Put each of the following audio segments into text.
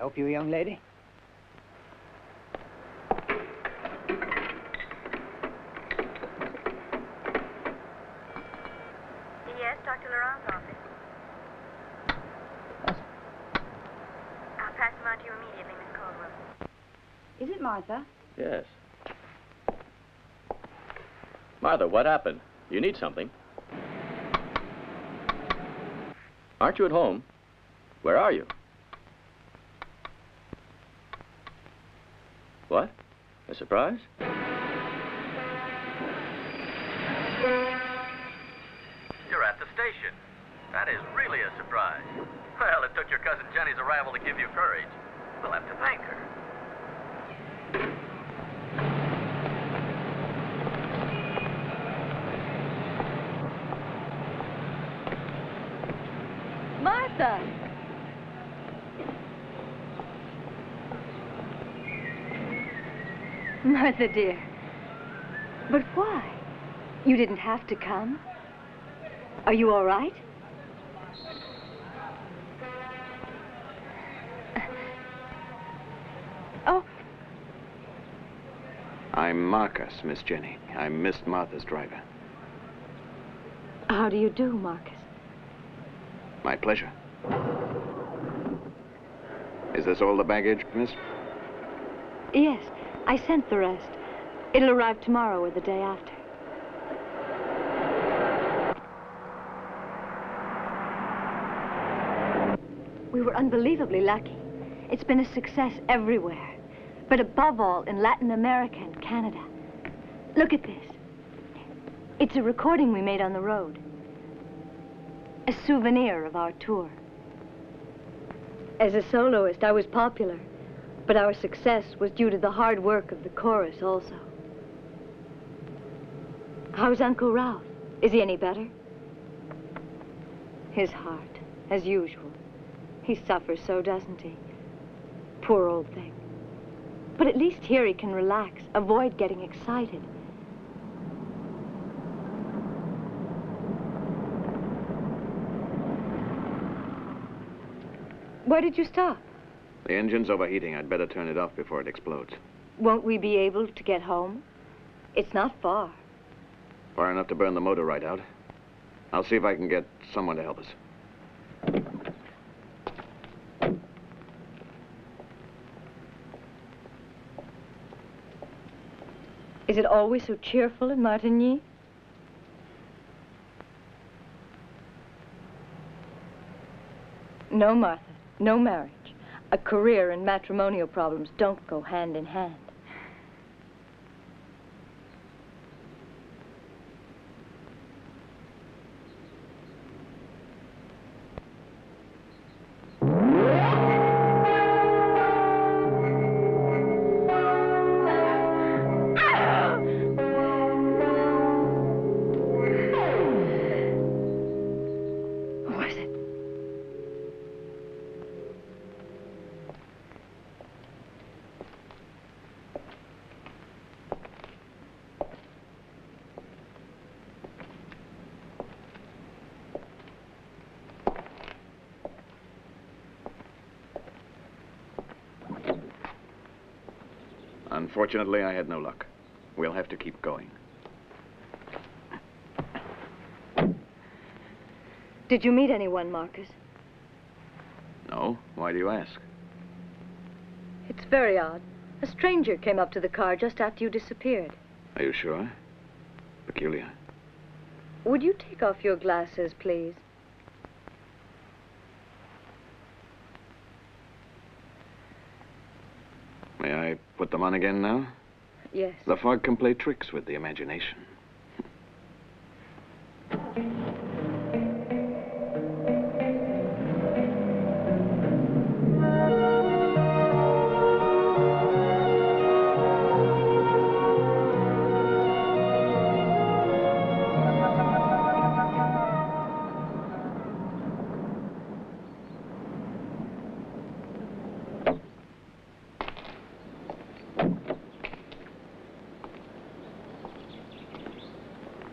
help you, young lady? Yes, Dr. Laurent's office. I'll pass him on to you immediately, Miss Caldwell. Is it Martha? Yes. Martha, what happened? You need something. Aren't you at home? Where are you? What? A surprise? You're at the station. That is really a surprise. Well, it took your cousin Jenny's arrival to give you courage. We'll have to thank her. Martha! Dear. But why? You didn't have to come. Are you all right? Uh, oh, I'm Marcus, Miss Jenny. I'm Miss Martha's driver. how do you do, Marcus? My pleasure. Is this all the baggage, miss? Yes, I sent the rest. It'll arrive tomorrow or the day after. We were unbelievably lucky. It's been a success everywhere, but above all in Latin America and Canada. Look at this. It's a recording we made on the road. A souvenir of our tour. As a soloist, I was popular, but our success was due to the hard work of the chorus also. How's Uncle Ralph? Is he any better? His heart, as usual. He suffers so, doesn't he? Poor old thing. But at least here he can relax, avoid getting excited. Where did you stop? The engine's overheating. I'd better turn it off before it explodes. Won't we be able to get home? It's not far. Far enough to burn the motor right out. I'll see if I can get someone to help us. Is it always so cheerful in Martigny? No, Martha. No marriage. A career and matrimonial problems don't go hand in hand. Unfortunately, I had no luck. We'll have to keep going. Did you meet anyone, Marcus? No? Why do you ask? It's very odd. A stranger came up to the car just after you disappeared. Are you sure? Peculiar. Would you take off your glasses, please? May I put them on again now? Yes. The fog can play tricks with the imagination.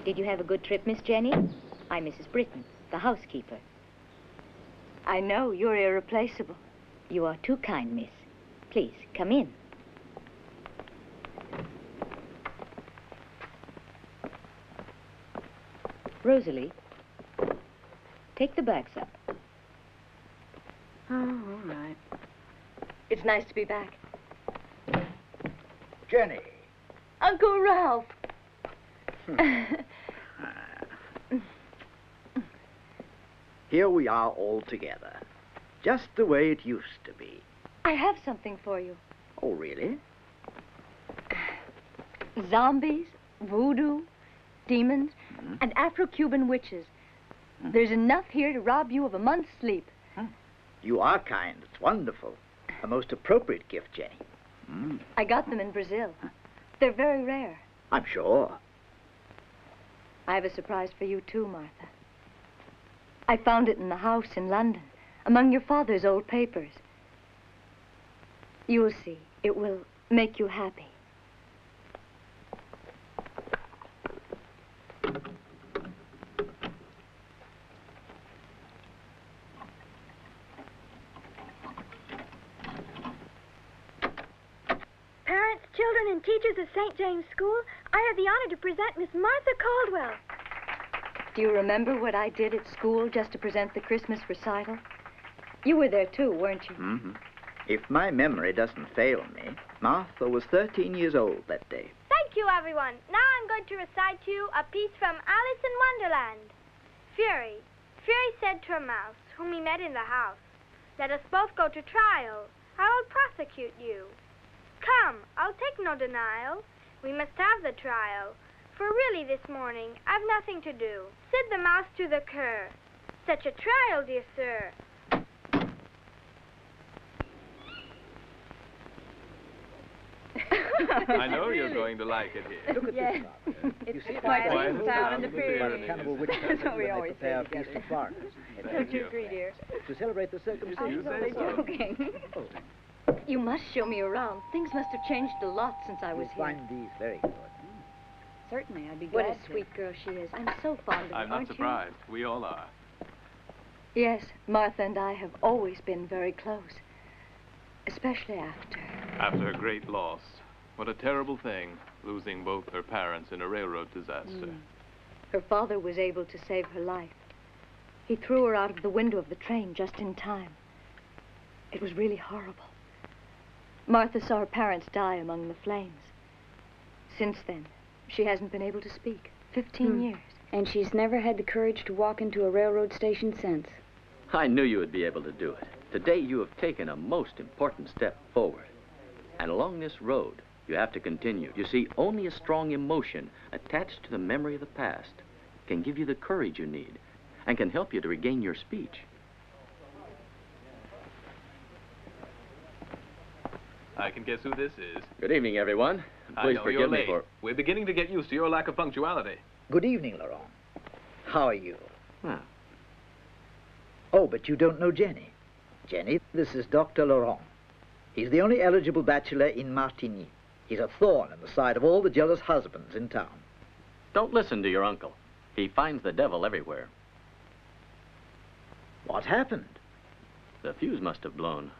Did you have a good trip, Miss Jenny? I'm Mrs. Britton, the housekeeper. I know you're irreplaceable. You are too kind, miss. Please, come in. Rosalie, take the bags up. Oh, all right. It's nice to be back. Jenny. Uncle Ralph. Hmm. Here we are all together. Just the way it used to be. I have something for you. Oh, really? Zombies, voodoo, demons, hmm? and Afro-Cuban witches. Hmm? There's enough here to rob you of a month's sleep. Hmm? You are kind. It's wonderful. A most appropriate gift, Jenny. Mm, I got them in Brazil. They're very rare. I'm sure. I have a surprise for you, too, Martha. I found it in the house in London, among your father's old papers. You'll see. It will make you happy. Parents, children, and teachers of St. James School, I have the honor to present Miss Martha Caldwell. Do you remember what I did at school just to present the Christmas recital? You were there, too, weren't you? Mm-hmm. If my memory doesn't fail me, Martha was 13 years old that day. Thank you, everyone. Now I'm going to recite to you a piece from Alice in Wonderland. Fury. Fury said to a mouse, whom he met in the house, Let us both go to trial. I will prosecute you. Come, I'll take no denial. We must have the trial. For really this morning I've nothing to do. Said the mouse to the cur. Such a trial, dear sir. I know you're going to like it here. Look at Yes. this, Martha. It's you see it quietest Quiet like town town in the by cannibal witch That's what we always prepare say a feast of bark. Thank you. dear? To celebrate the circumcision. You say so. joking. Oh, You must show me around. Things must have changed a lot since I was you'll here. find these very good. Certainly, I'd be glad What a sweet girl she is. I'm so fond of her, I'm not aren't surprised. We all are. Yes, Martha and I have always been very close. Especially after. After her great loss. What a terrible thing, losing both her parents in a railroad disaster. Mm. Her father was able to save her life. He threw her out of the window of the train just in time. It was really horrible. Martha saw her parents die among the flames. Since then, she hasn't been able to speak. Fifteen Hmm. years. And she's never had the courage to walk into a railroad station since. I knew you would be able to do it. Today you have taken a most important step forward. And along this road, you have to continue. You see, only a strong emotion attached to the memory of the past can give you the courage you need and can help you to regain your speech. I can guess who this is. Good evening, everyone. I Please know forgive you're me for. We're beginning to get used to your lack of punctuality. Good evening, Laurent. How are you? Ah, Oh, but you don't know Jenny. Jenny, this is Dr. Laurent. He's the only eligible bachelor in Martigny. He's a thorn in the side of all the jealous husbands in town. Don't listen to your uncle. He finds the devil everywhere. What happened? The fuse must have blown.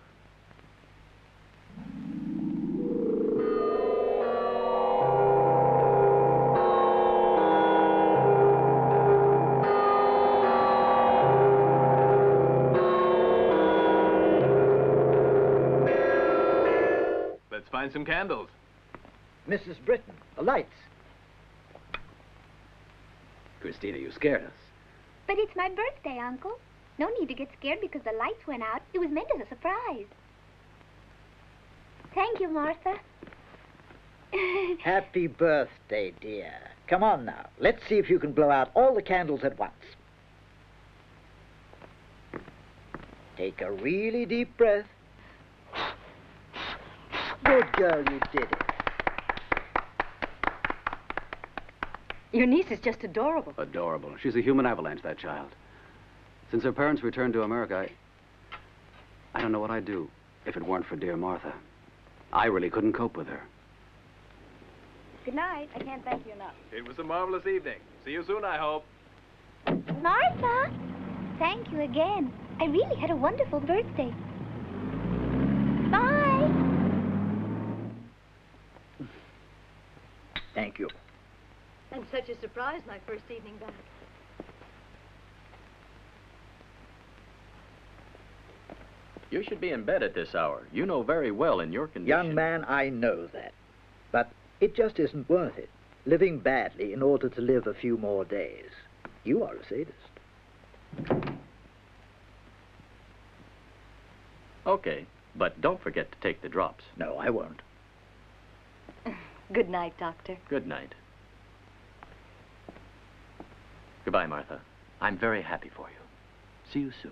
Let's find some candles. Mrs. Britton, the lights. Christina, you scared us. But it's my birthday, Uncle. No need to get scared because the lights went out. It was meant as a surprise. Thank you, Martha. Happy birthday, dear. Come on now. Let's see if you can blow out all the candles at once. Take a really deep breath. Good girl, you did it. Your niece is just adorable. Adorable. She's a human avalanche, that child. Since her parents returned to America, I... I don't know what I'd do if it weren't for dear Martha. I really couldn't cope with her. Good night. I can't thank you enough. It was a marvelous evening. See you soon, I hope. Martha! Thank you again. I really had a wonderful birthday. Bye! Thank you. And such a surprise my first evening back. You should be in bed at this hour. You know very well in your condition. Young man, I know that. But it just isn't worth it. Living badly in order to live a few more days. You are a sadist. Okay, but don't forget to take the drops. No, I won't. Good night, Doctor. Good night. Goodbye, Martha. I'm very happy for you. See you soon.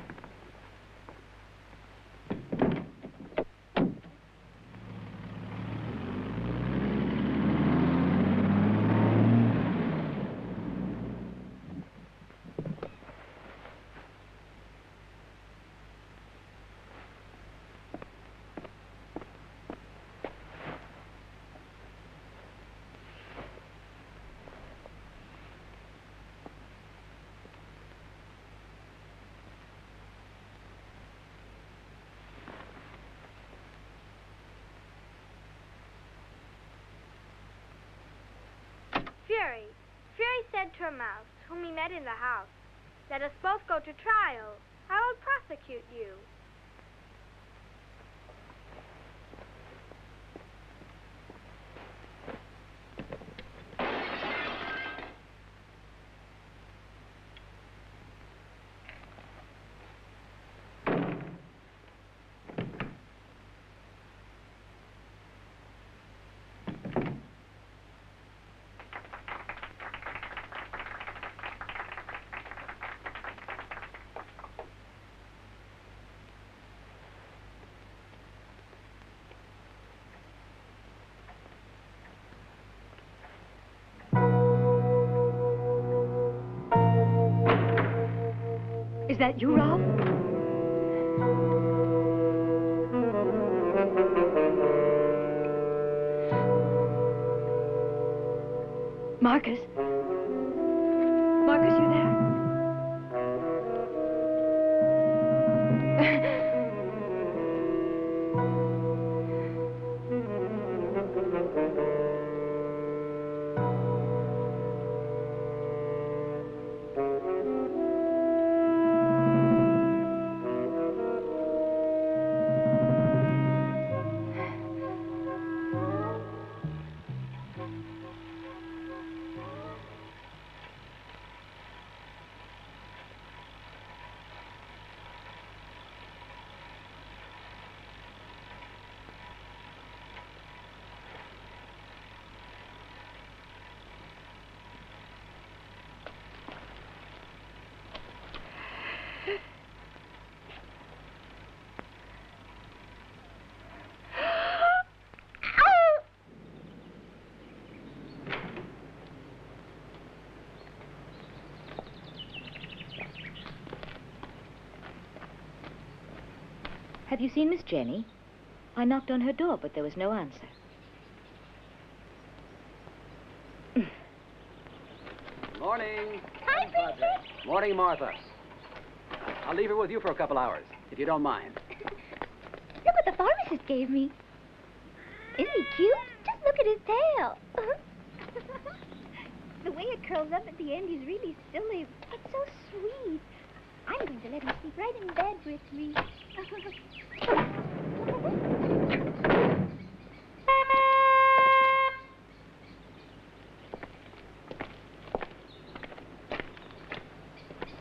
mouse, whom he met in the house, Let us both go to trial. I will prosecute you. That you, Ralph? Marcus? Marcus, Have you seen Miss Jenny? I knocked on her door, but there was no answer. Morning. Hi, Princess. Morning, Martha. I'll leave her with you for a couple hours, if you don't mind. Look what the pharmacist gave me. Isn't he cute? Just look at his tail. the way it curls up at the end is really silly, but so sweet. I'm going to let him sleep right in bed with me.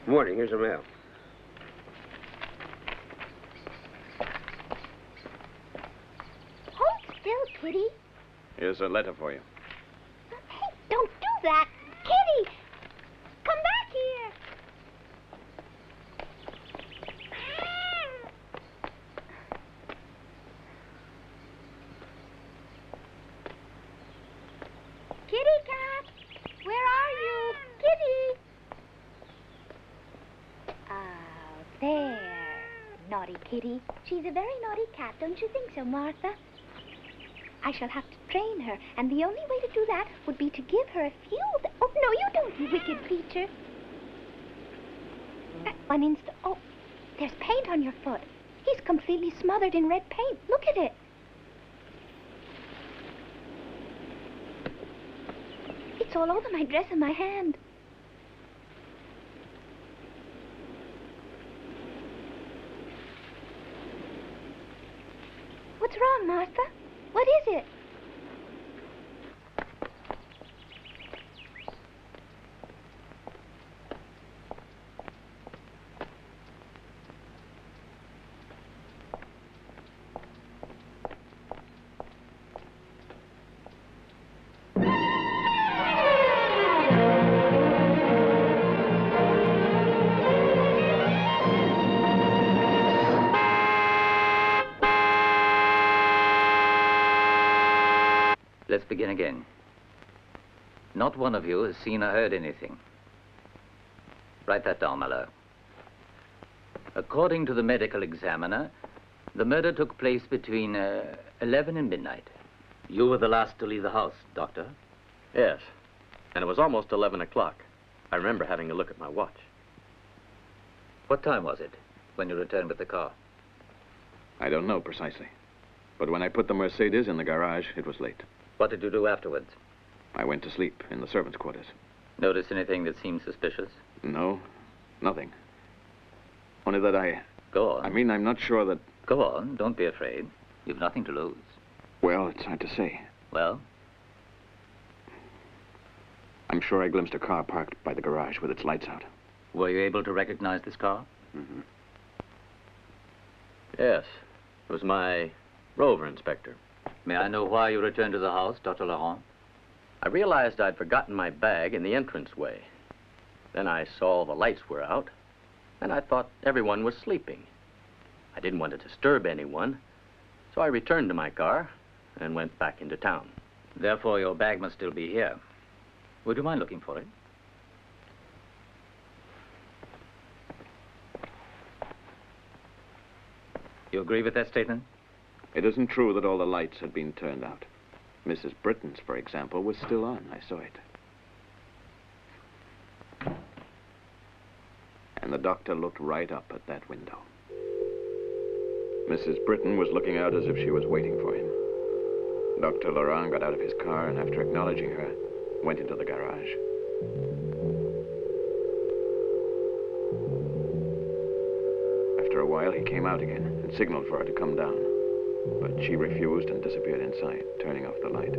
Morning. Here's a mail. Hold still, Kitty. Here's a letter for you. She's a very naughty cat, don't you think so, Martha? I shall have to train her, and the only way to do that would be to give her a few... Oh, no, you don't, you wicked creature. Uh, one instant. Oh, there's paint on your foot. He's completely smothered in red paint. Look at it. It's all over my dress and my hand. Begin again. Not one of you has seen or heard anything. Write that down, Mallow. According to the medical examiner, the murder took place between uh, 11 and midnight. You were the last to leave the house, Doctor. Yes. And it was almost 11 o'clock. I remember having a look at my watch. What time was it when you returned with the car? I don't know precisely. But when I put the Mercedes in the garage, it was late. What did you do afterwards? I went to sleep in the servants' quarters. Notice anything that seemed suspicious? No, nothing. Only that I. Go on. I mean, I'm not sure that. Go on. Don't be afraid. You've nothing to lose. Well, it's hard to say. Well? I'm sure I glimpsed a car parked by the garage with its lights out. Were you able to recognize this car? Mm-hmm. Yes. It was my rover inspector. May I know why you returned to the house, Dr. Laurent? I realized I'd forgotten my bag in the entranceway. Then I saw the lights were out, and I thought everyone was sleeping. I didn't want to disturb anyone, so I returned to my car and went back into town. Therefore, your bag must still be here. Would you mind looking for it? You agree with that statement? It isn't true that all the lights had been turned out. Mrs. Britton's, for example, was still on. I saw it. And the doctor looked right up at that window. Mrs. Britton was looking out as if she was waiting for him. Dr. Laurent got out of his car and, after acknowledging her, went into the garage. After a while, he came out again and signaled for her to come down. But she refused and disappeared inside, turning off the light.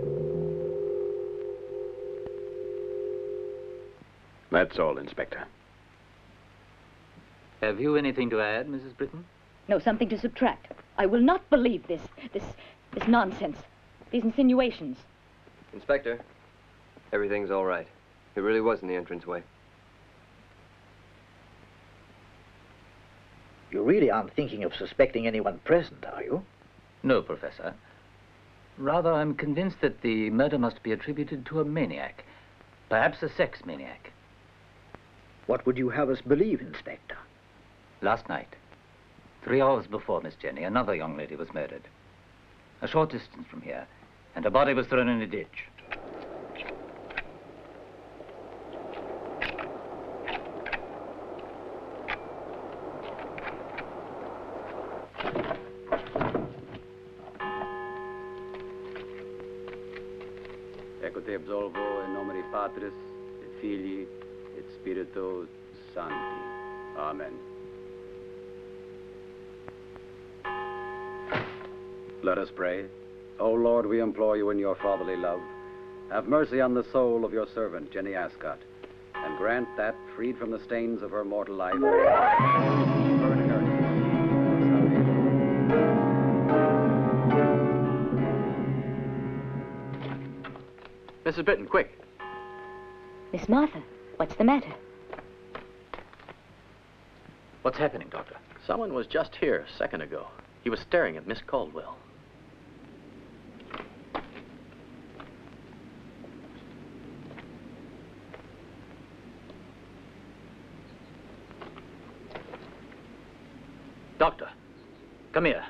That's all, Inspector. Have you anything to add, Mrs. Britton? No, something to subtract. I will not believe this, this, this nonsense, these insinuations. Inspector, everything's all right. It really was in the entranceway. You really aren't thinking of suspecting anyone present, are you? No, Professor. Rather, I'm convinced that the murder must be attributed to a maniac. Perhaps a sex maniac. What would you have us believe, Inspector? Last night, three hours before Miss Jenny, another young lady was murdered. A short distance from here, and her body was thrown in a ditch. Implore you in your fatherly love, have mercy on the soul of your servant, Jenny Ascot, and grant that, freed from the stains of her mortal life, Mrs. Britton, quick. Miss Martha, what's the matter? What's happening, Doctor? Someone was just here a second ago. He was staring at Miss Caldwell. Doctor, come here.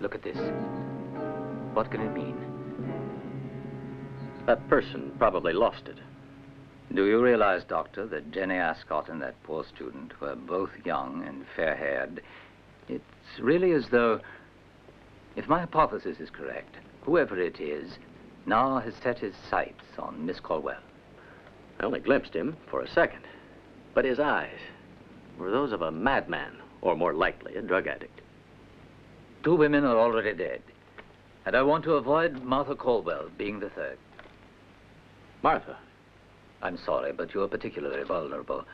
Look at this. What can it mean? That person probably lost it. Do you realize, Doctor, that Jenny Ascot and that poor student were both young and fair-haired? It's really as though, if my hypothesis is correct, Whoever it is now has set his sights on Miss Caldwell. I only glimpsed him for a second, but his eyes were those of a madman, or more likely, a drug addict. Two women are already dead, and I want to avoid Martha Caldwell being the third. Martha? I'm sorry, but you are particularly vulnerable.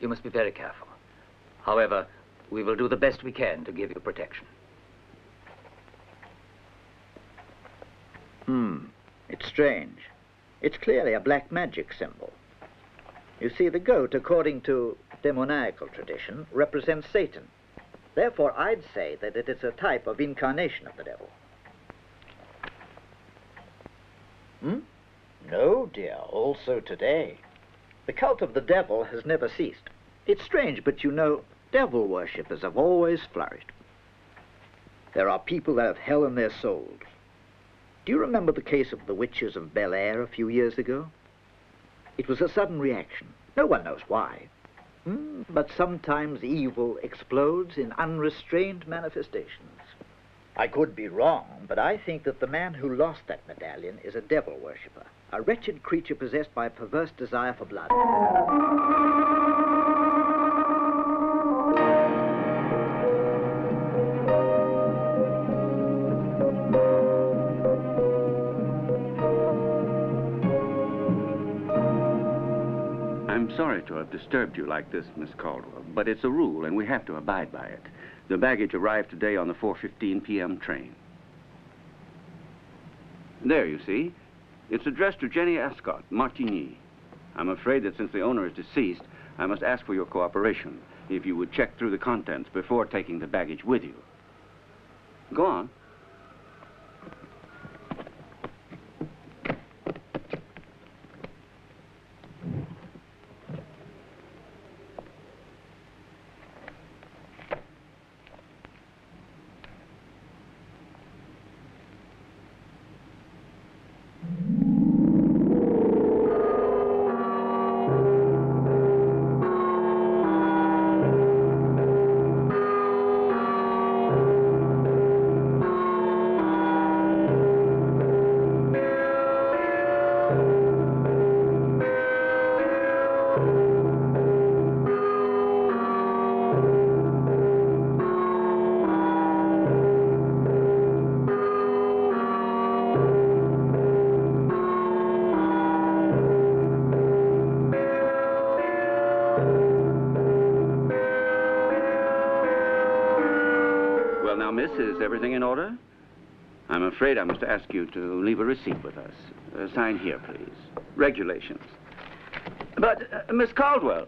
You must be very careful. However, we will do the best we can to give you protection. Hmm. It's strange. It's clearly a black magic symbol. You see, the goat, according to demoniacal tradition, represents Satan. Therefore, I'd say that it is a type of incarnation of the devil. Hmm? No, dear, also today. The cult of the devil has never ceased. It's strange, but you know, devil worshippers have always flourished. There are people that have hell in their souls. Do you remember the case of the witches of Bel Air a few years ago? It was a sudden reaction. No one knows why. Hmm, but sometimes evil explodes in unrestrained manifestations. I could be wrong, but I think that the man who lost that medallion is a devil worshipper, a wretched creature possessed by a perverse desire for blood. Sorry to have disturbed you like this, Miss Caldwell, but it's a rule and we have to abide by it. The baggage arrived today on the 4.15 p.m. train. There, you see. It's addressed to Jenny Ascot, Martigny. I'm afraid that since the owner is deceased, I must ask for your cooperation if you would check through the contents before taking the baggage with you. Go on. Everything in order? I'm afraid I must ask you to leave a receipt with us. Uh, sign here, please. Regulations. But, uh, Miss Caldwell.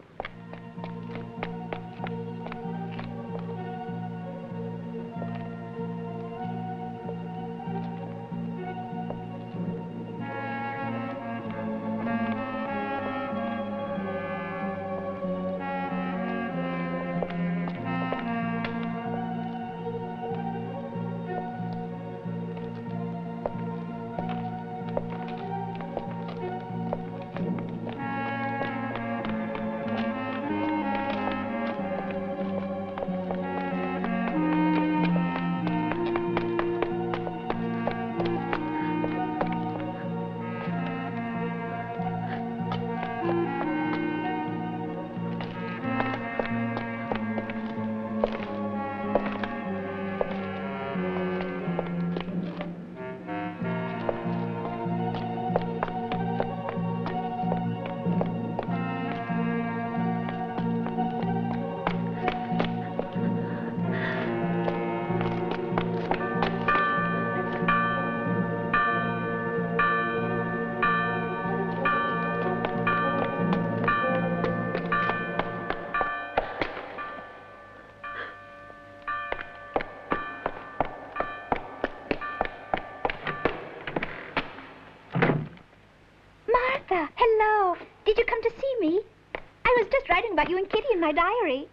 Diary.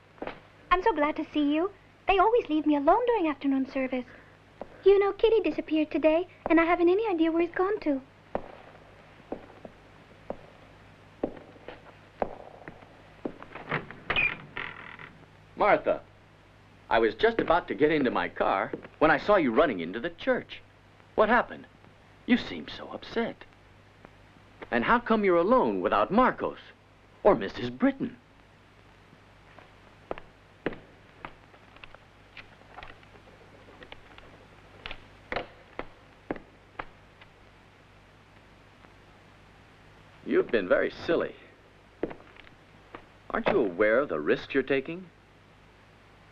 I'm so glad to see you. They always leave me alone during afternoon service. You know, Kitty disappeared today, and I haven't any idea where he's gone to. Martha, I was just about to get into my car when I saw you running into the church. What happened? You seem so upset. And how come you're alone without Marcos or Mrs. Britton? Been very silly. Aren't you aware of the risks you're taking?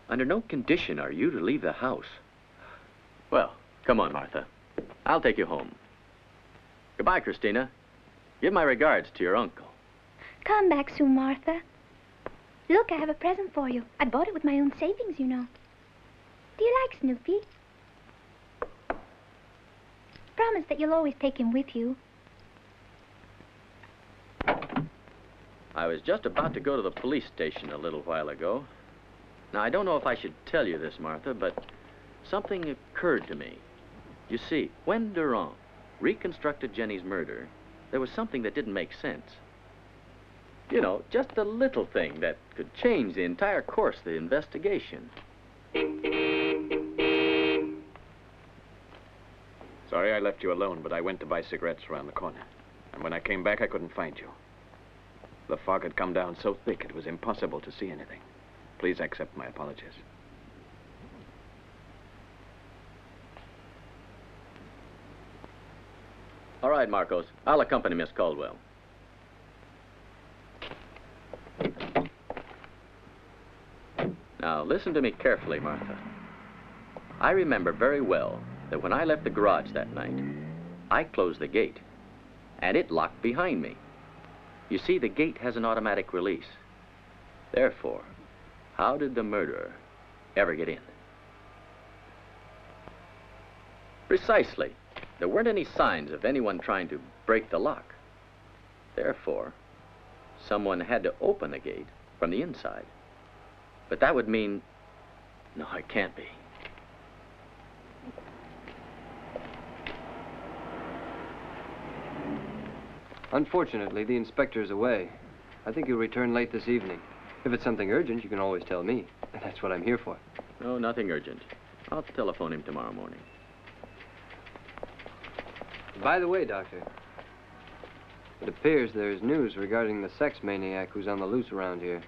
Under no condition are you to leave the house. Well, come on, Martha. I'll take you home. Goodbye, Christina. Give my regards to your uncle. Come back soon, Martha. Look, I have a present for you. I bought it with my own savings, you know. Do you like Snoopy? Promise that you'll always take him with you. I was just about to go to the police station a little while ago. Now, I don't know if I should tell you this, Martha, but something occurred to me. You see, when Durand reconstructed Jenny's murder, there was something that didn't make sense. You know, just a little thing that could change the entire course of the investigation. Sorry I left you alone, but I went to buy cigarettes around the corner. And when I came back, I couldn't find you. The fog had come down so thick it was impossible to see anything. Please accept my apologies. All right, Marcos. I'll accompany Miss Caldwell. Now, listen to me carefully, Martha. I remember very well that when I left the garage that night, I closed the gate, and it locked behind me. You see, the gate has an automatic release. Therefore, how did the murderer ever get in? Precisely. There weren't any signs of anyone trying to break the lock. Therefore, someone had to open the gate from the inside. But that would mean... No, it can't be. Unfortunately, the inspector's away. I think he'll return late this evening. If it's something urgent, you can always tell me. That's what I'm here for. No, nothing urgent. I'll telephone him tomorrow morning. By the way, Doctor, it appears there's news regarding the sex maniac who's on the loose around here.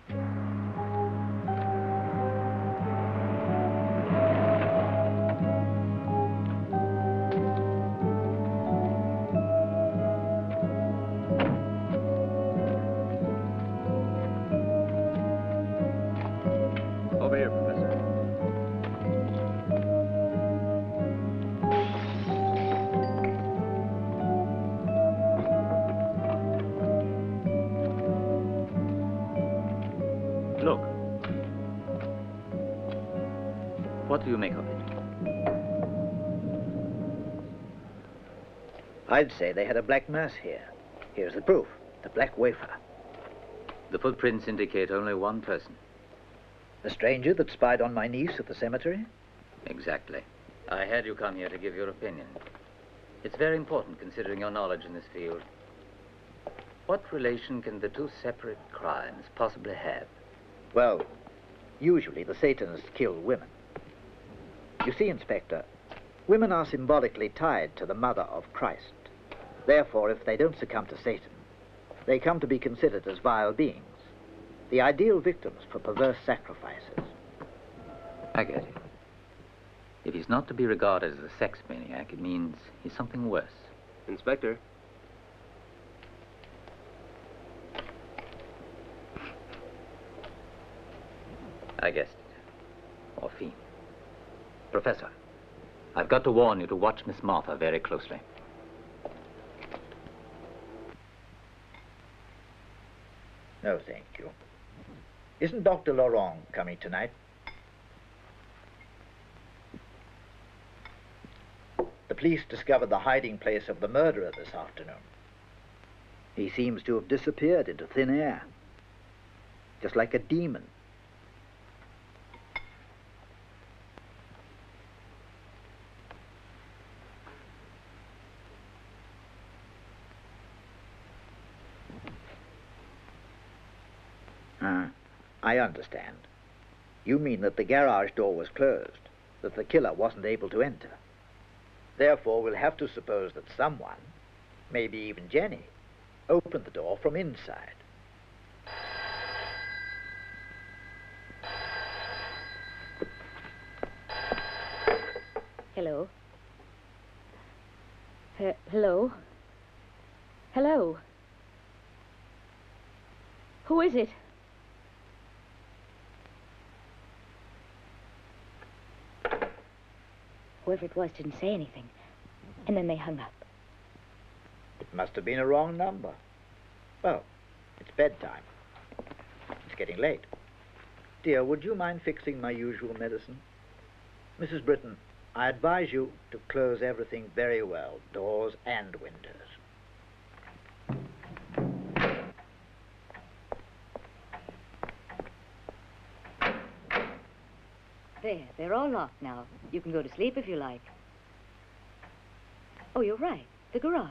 I'd say they had a black mass here. Here's the proof. The black wafer. The footprints indicate only one person. The stranger that spied on my niece at the cemetery? Exactly. I had you come here to give your opinion. It's very important considering your knowledge in this field. What relation can the two separate crimes possibly have? Well, usually the Satanists kill women. You see, Inspector, women are symbolically tied to the mother of Christ. Therefore, if they don't succumb to Satan, they come to be considered as vile beings, the ideal victims for perverse sacrifices. I get it. If he's not to be regarded as a sex maniac, it means he's something worse. Inspector. I guessed it. Morphine. Professor, I've got to warn you to watch Miss Martha very closely. No, thank you. Isn't Dr. Laurent coming tonight? The police discovered the hiding place of the murderer this afternoon. He seems to have disappeared into thin air, just like a demon. Ah, I understand. You mean that the garage door was closed, that the killer wasn't able to enter. Therefore, we'll have to suppose that someone, maybe even Jenny, opened the door from inside. Hello. He- hello. Hello. Who is it? Whoever it was didn't say anything. And then they hung up. It must have been a wrong number. Well, it's bedtime. It's getting late. Dear, would you mind fixing my usual medicine? Mrs. Britton, I advise you to close everything very well, doors and windows. There, they're all locked now. You can go to sleep if you like. Oh, you're right. The garage.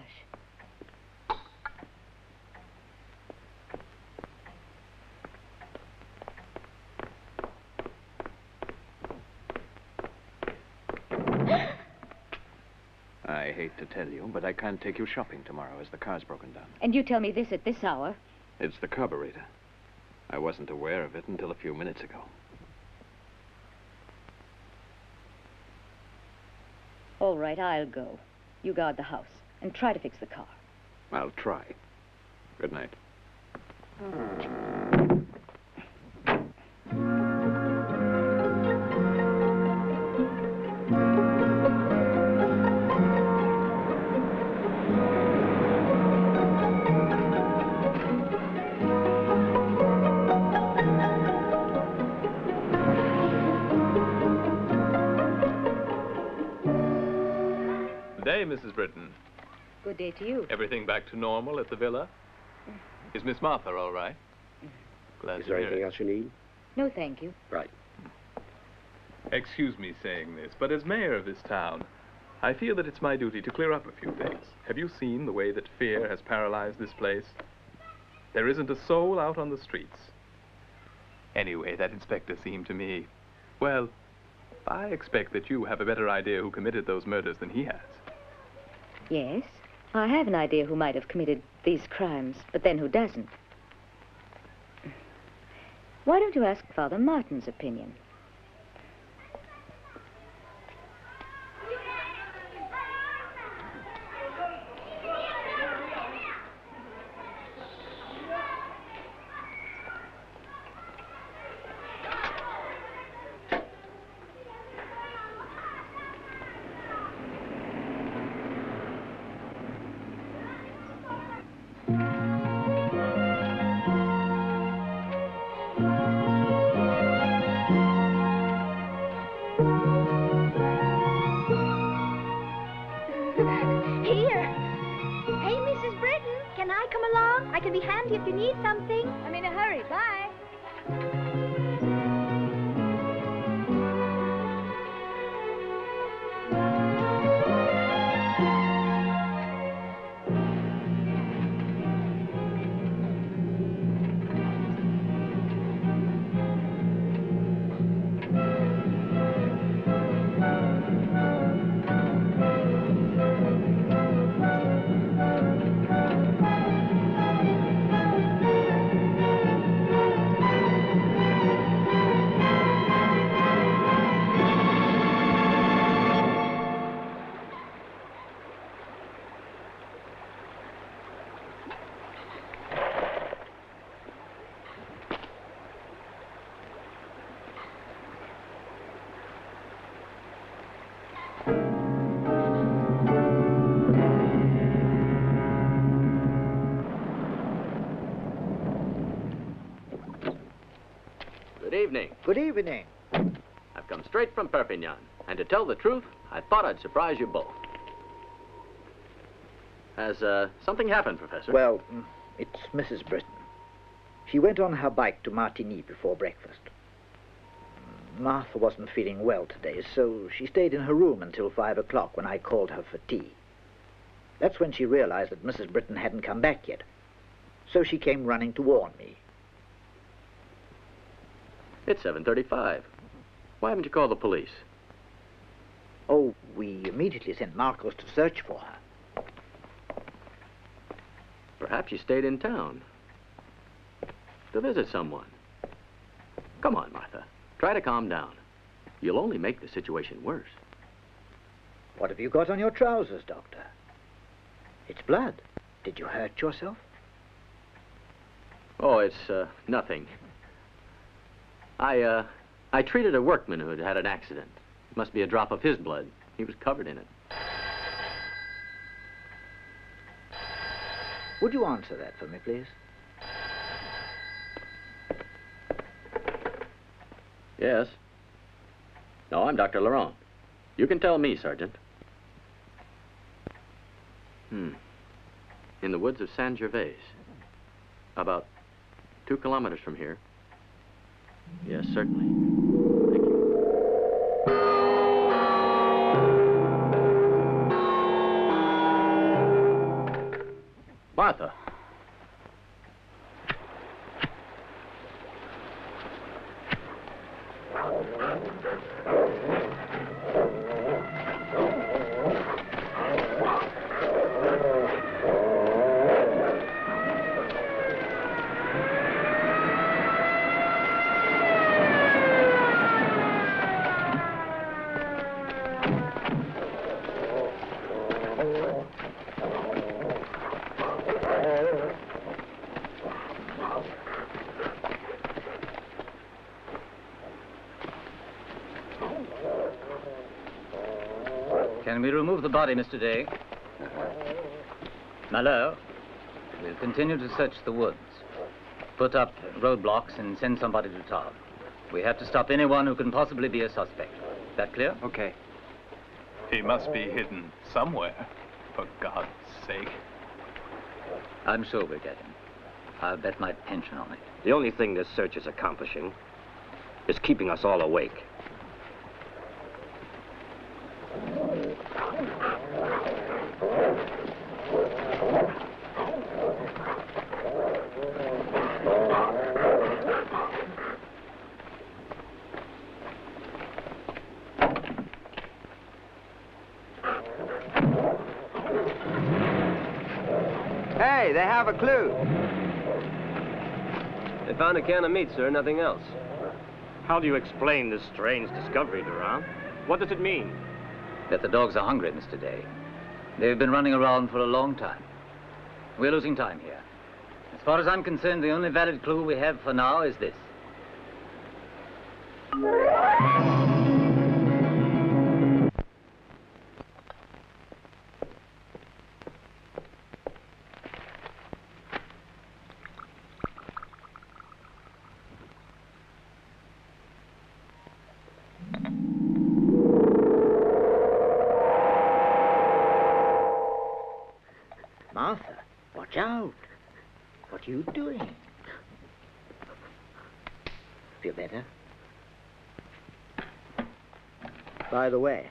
I hate to tell you, but I can't take you shopping tomorrow as the car's broken down. And you tell me this at this hour. It's the carburetor. I wasn't aware of it until a few minutes ago. All right, I'll go. You guard the house and try to fix the car. I'll try. Good night. Good Mrs. Britton. Good day to you. Everything back to normal at the villa? Mm. Is Miss Martha all right? Mm. Glad Is to there hear anything it. else you need? No, thank you. Right. Excuse me saying this, but as mayor of this town, I feel that it's my duty to clear up a few things. Have you seen the way that fear has paralyzed this place? There isn't a soul out on the streets. Anyway, that inspector seemed to me, well, I expect that you have a better idea who committed those murders than he has. Yes, I have an idea who might have committed these crimes, but then who doesn't. Why don't you ask Father Martin's opinion? Good evening. I've come straight from Perpignan. And to tell the truth, I thought I'd surprise you both. Has uh, something happened, Professor? Well, mm, it's Mrs. Britton. She went on her bike to Martigny before breakfast. Martha wasn't feeling well today, so she stayed in her room until five o'clock when I called her for tea. That's when she realized that Mrs. Britton hadn't come back yet. So she came running to warn me. It's 7.35. Why haven't you called the police? Oh, we immediately sent Marcos to search for her. Perhaps she stayed in town to visit someone. Come on, Martha. Try to calm down. You'll only make the situation worse. What have you got on your trousers, Doctor? It's blood. Did you hurt yourself? Oh, it's uh, nothing. I, uh, I treated a workman who had had an accident. It must be a drop of his blood. He was covered in it. Would you answer that for me, please? Yes. No, I'm Dr. Laurent. You can tell me, Sergeant. Hmm. In the woods of San Gervais. About two kilometers from here. Yes, certainly. Thank you. Martha. Can we remove the body, Mr. Day? Uh-huh. Malheur, we'll continue to search the woods. Put up roadblocks and send somebody to town. We have to stop anyone who can possibly be a suspect. That clear? Okay. He must be hidden somewhere, for God's sake. I'm sure we'll get him. I'll bet my pension on it. The only thing this search is accomplishing is keeping us all awake. Hey, they have a clue. They found a can of meat, sir, nothing else. How do you explain this strange discovery, Durand? What does it mean? That the dogs are hungry, Mr. Day. They've been running around for a long time. We're losing time here. As far as I'm concerned, the only valid clue we have for now is this. By the way,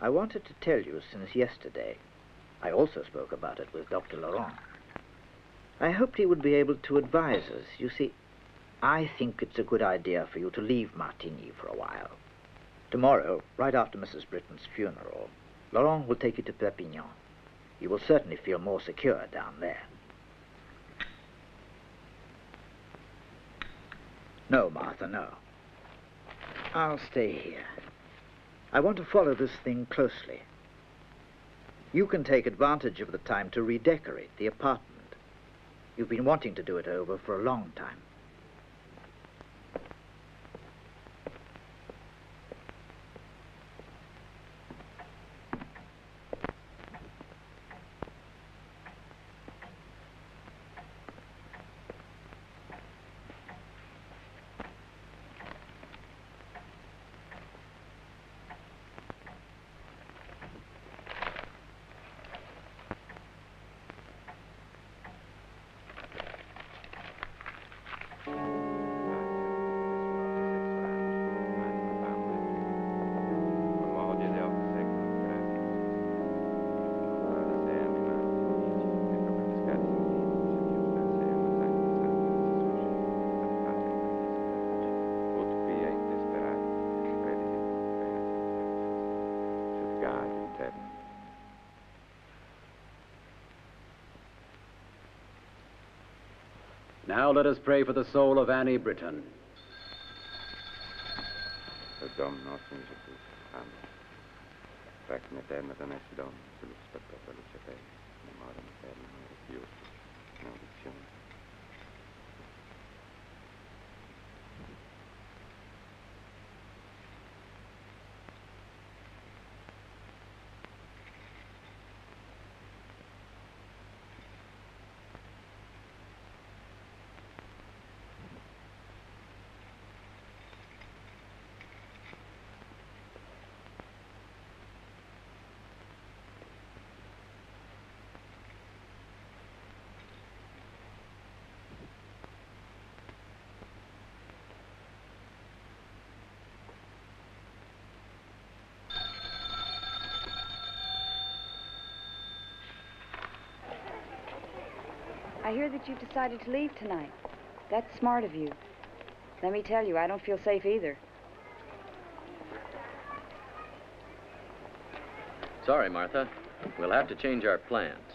I wanted to tell you since yesterday. I also spoke about it with Dr. Laurent. I hoped he would be able to advise us. You see, I think it's a good idea for you to leave Martigny for a while. Tomorrow, right after Mrs. Britton's funeral, Laurent will take you to Perpignan. You will certainly feel more secure down there. No, Martha, no. I'll stay here. I want to follow this thing closely. You can take advantage of the time to redecorate the apartment. You've been wanting to do it over for a long time. Now let us pray for the soul of Annie Britton. I hear that you've decided to leave tonight. That's smart of you. Let me tell you, I don't feel safe either. Sorry, Martha. We'll have to change our plans.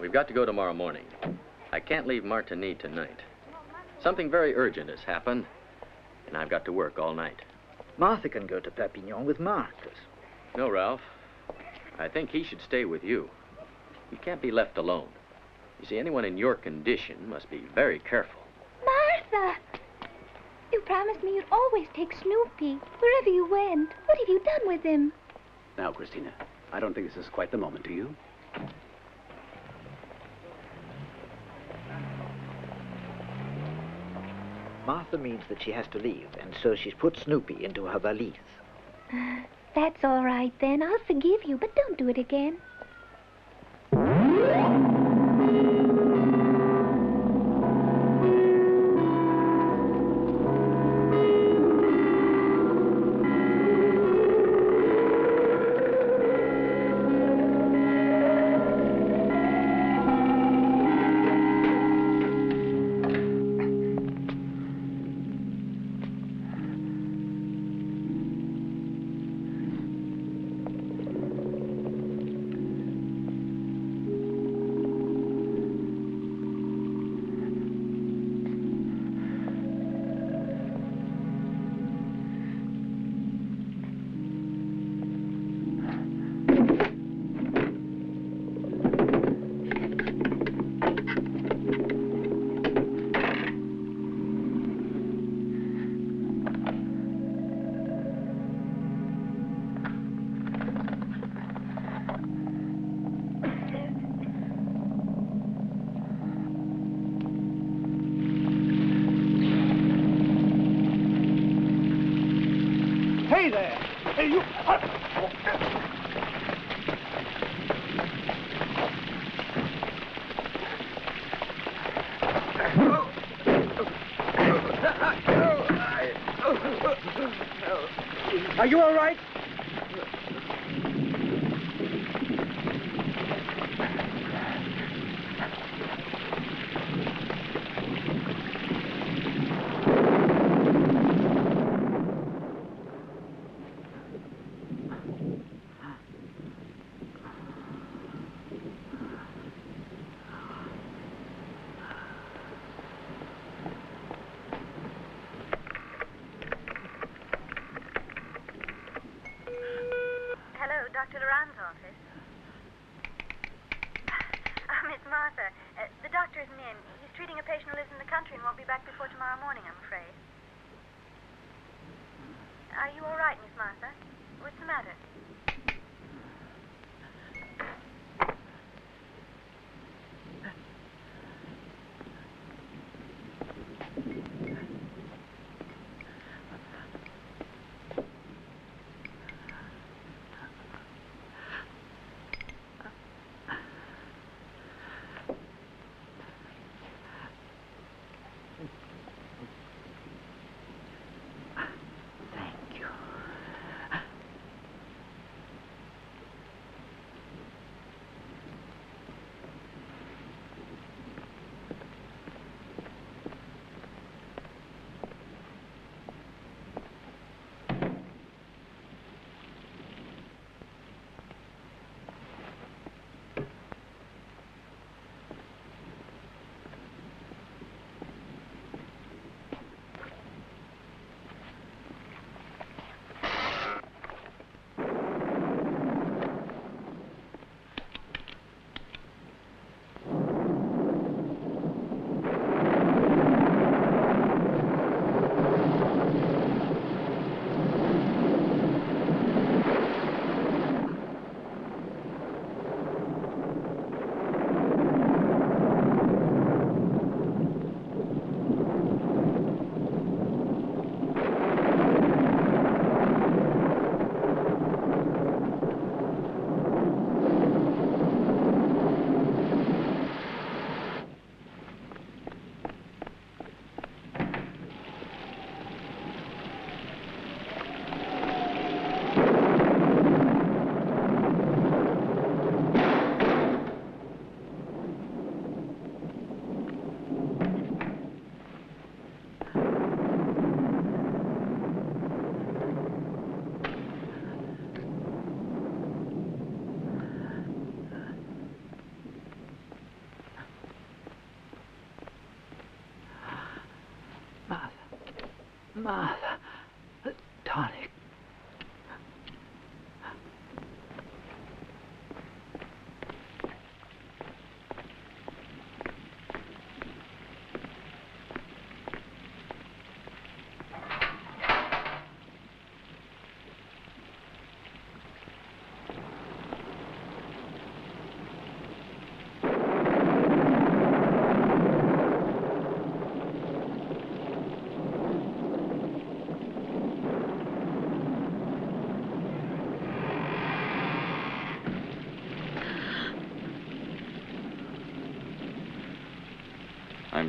We've got to go tomorrow morning. I can't leave Martigny tonight. Something very urgent has happened, and I've got to work all night. Martha can go to Perpignan with Marcus. No, Ralph. I think he should stay with you. He can't be left alone. You see, anyone in your condition must be very careful. Martha! You promised me you'd always take Snoopy wherever you went. What have you done with him? Now, Christina, I don't think this is quite the moment, do you? Martha means that she has to leave, and so she's put Snoopy into her valise. Uh, that's all right then. I'll forgive you, but don't do it again.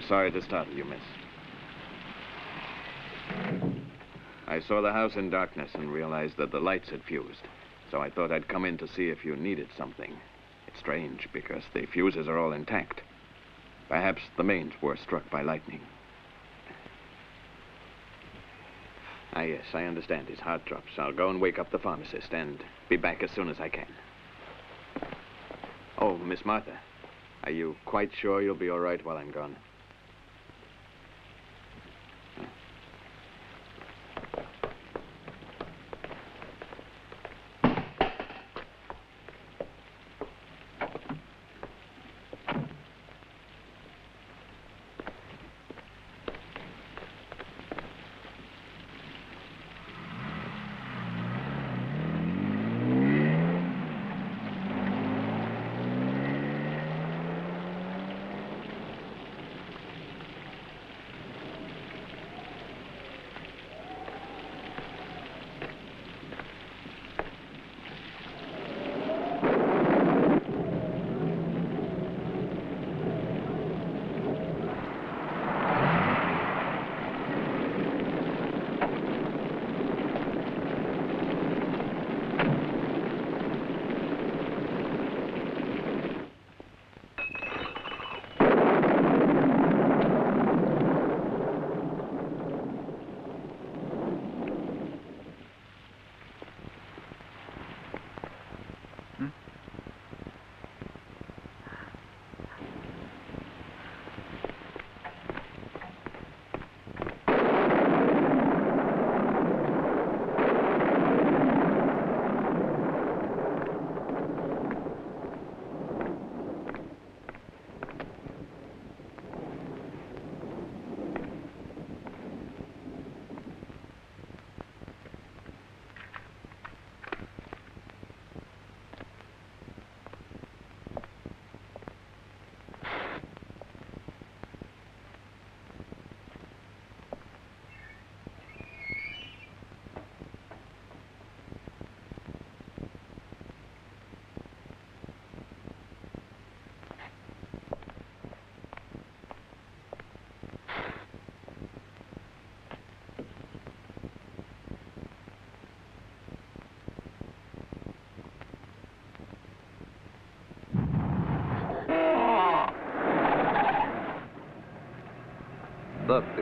Sorry to startle you, miss. I saw the house in darkness and realized that the lights had fused. So I thought I'd come in to see if you needed something. It's strange because the fuses are all intact. Perhaps the mains were struck by lightning. Ah, yes, I understand his heart drops. I'll go and wake up the pharmacist and be back as soon as I can. Oh, Miss Martha, are you quite sure you'll be all right while I'm gone?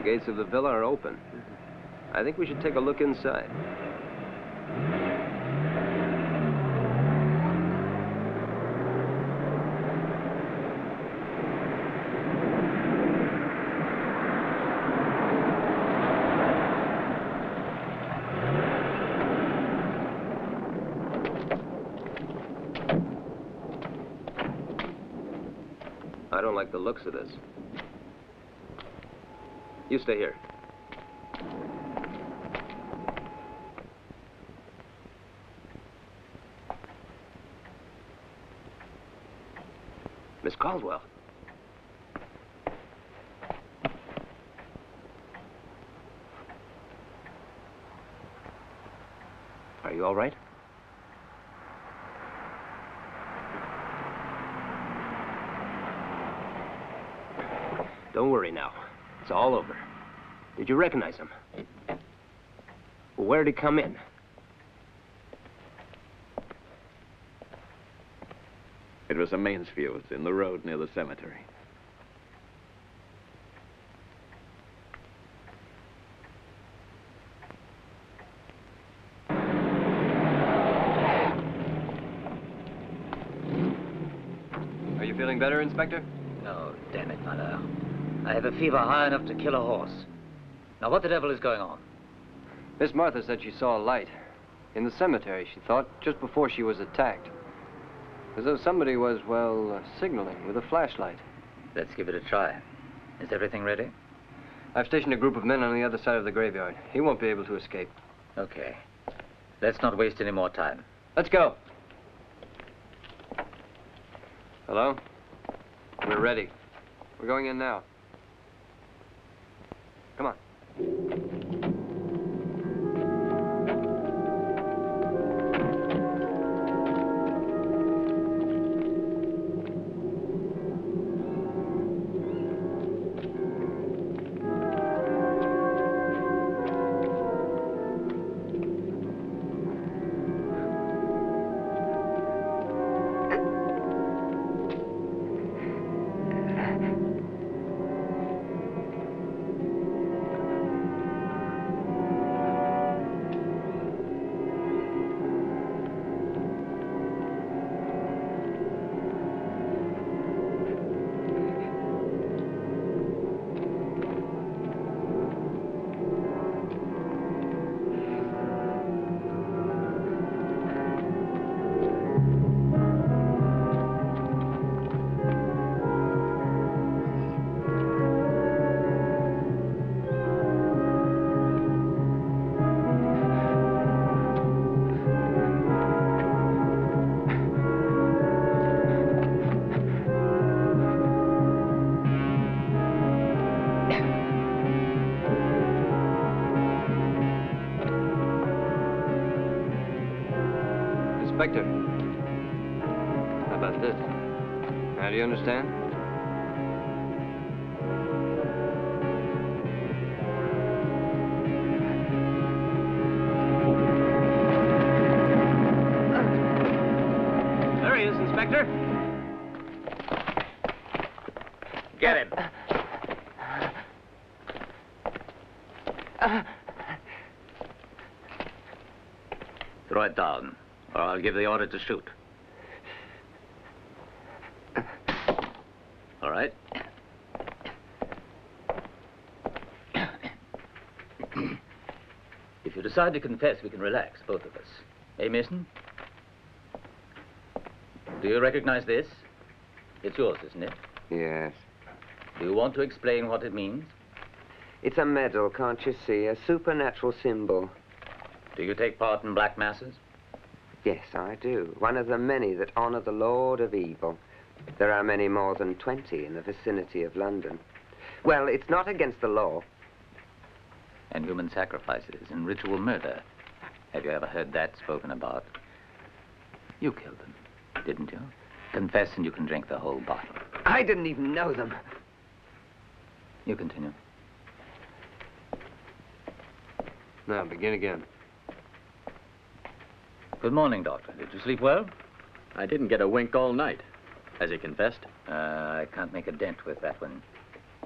Gates of the villa are open. I think we should take a look inside. I don't like the looks of this. You stay here. Miss Caldwell. Are you all right? Don't worry now. It's all over. Did you recognize him? Where did he come in? It was a mains fuse in the road near the cemetery. Are you feeling better, Inspector? No, damn it, Mother. I have a fever high enough to kill a horse. Now, what the devil is going on? Miss Martha said she saw a light. In the cemetery, she thought, just before she was attacked. As though somebody was, well, uh, signaling with a flashlight. Let's give it a try. Is everything ready? I've stationed a group of men on the other side of the graveyard. He won't be able to escape. Okay. Let's not waste any more time. Let's go. Hello? We're ready. We're going in now. Thank you. Down, or I'll give the order to shoot. All right. if you decide to confess, we can relax, both of us. Eh, Mason? Do you recognize this? It's yours, isn't it? Yes. Do you want to explain what it means? It's a medal, can't you see? A supernatural symbol. Do you take part in black masses? Yes, I do. One of the many that honor the Lord of Evil. There are many more than 20 in the vicinity of London. Well, it's not against the law. And human sacrifices and ritual murder. Have you ever heard that spoken about? You killed them, didn't you? Confess and you can drink the whole bottle. I didn't even know them. You continue. Now, begin again. Good morning, Doctor. Did you sleep well? I didn't get a wink all night. Has he confessed? Uh, I can't make a dent with that one.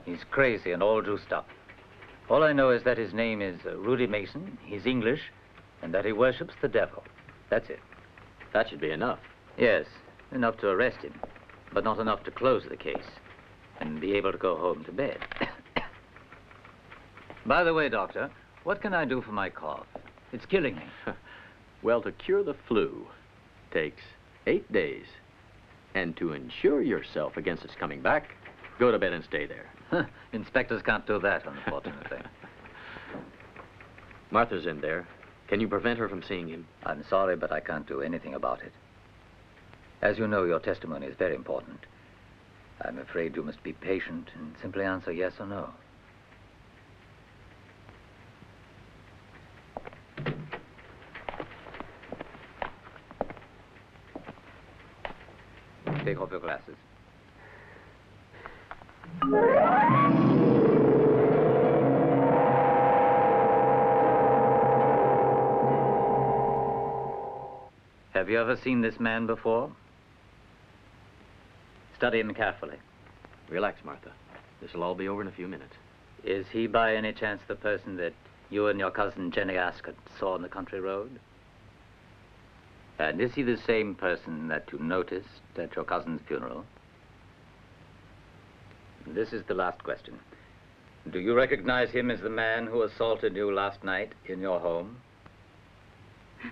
He's crazy and all juiced up. All I know is that his name is uh, Rudy Mason, he's English, and that he worships the devil. That's it. That should be enough. Yes, enough to arrest him, but not enough to close the case and be able to go home to bed. By the way, Doctor, what can I do for my cough? It's killing me. well, to cure the flu takes eight days. And to insure yourself against its coming back, go to bed and stay there. Inspectors can't do that, unfortunately. Martha's in there. Can you prevent her from seeing him? I'm sorry, but I can't do anything about it. As you know, your testimony is very important. I'm afraid you must be patient and simply answer yes or no. Take off your glasses. Have you ever seen this man before? Study him carefully. Relax, Martha. This will all be over in a few minutes. Is he by any chance the person that you and your cousin Jenny Ascot saw on the country road? And is he the same person that you noticed at your cousin's funeral? This is the last question. Do you recognize him as the man who assaulted you last night in your home?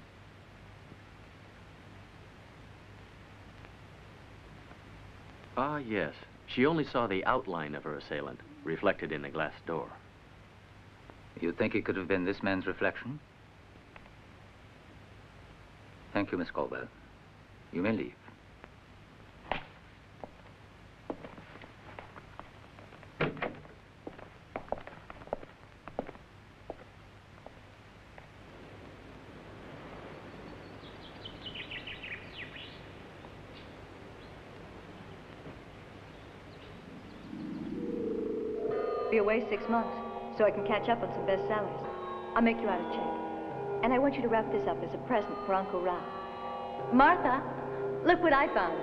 Ah, yes. She only saw the outline of her assailant, reflected in the glass door. You think it could have been this man's reflection? Thank you, Miss Caldwell. You may leave. Be away six months, so I can catch up on some bestsellers. I'll make you out a check. And I want you to wrap this up as a present for Uncle Ralph. Martha, look what I found.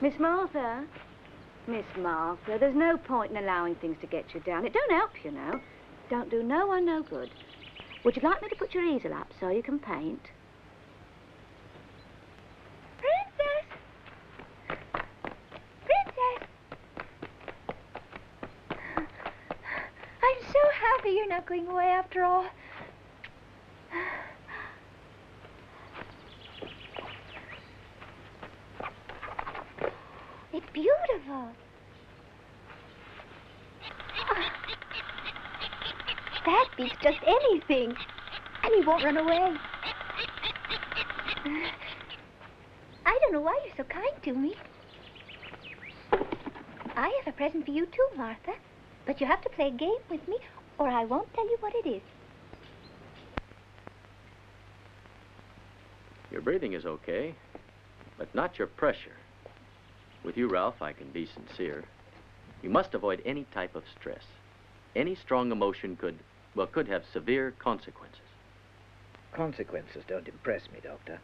Miss Martha? Miss Martha, there's no point in allowing things to get you down. It don't help you know. Don't do no one no good. Would you like me to put your easel up so you can paint? Princess! Princess! I'm so happy you're not going away after all. It's That beats just anything. And he won't run away. I don't know why you're so kind to me. I have a present for you too, Martha. But you have to play a game with me, or I won't tell you what it is. Your breathing is okay, but not your pressure. With you, Ralph, I can be sincere. You must avoid any type of stress. Any strong emotion could, well, could have severe consequences. Consequences don't impress me, Doctor.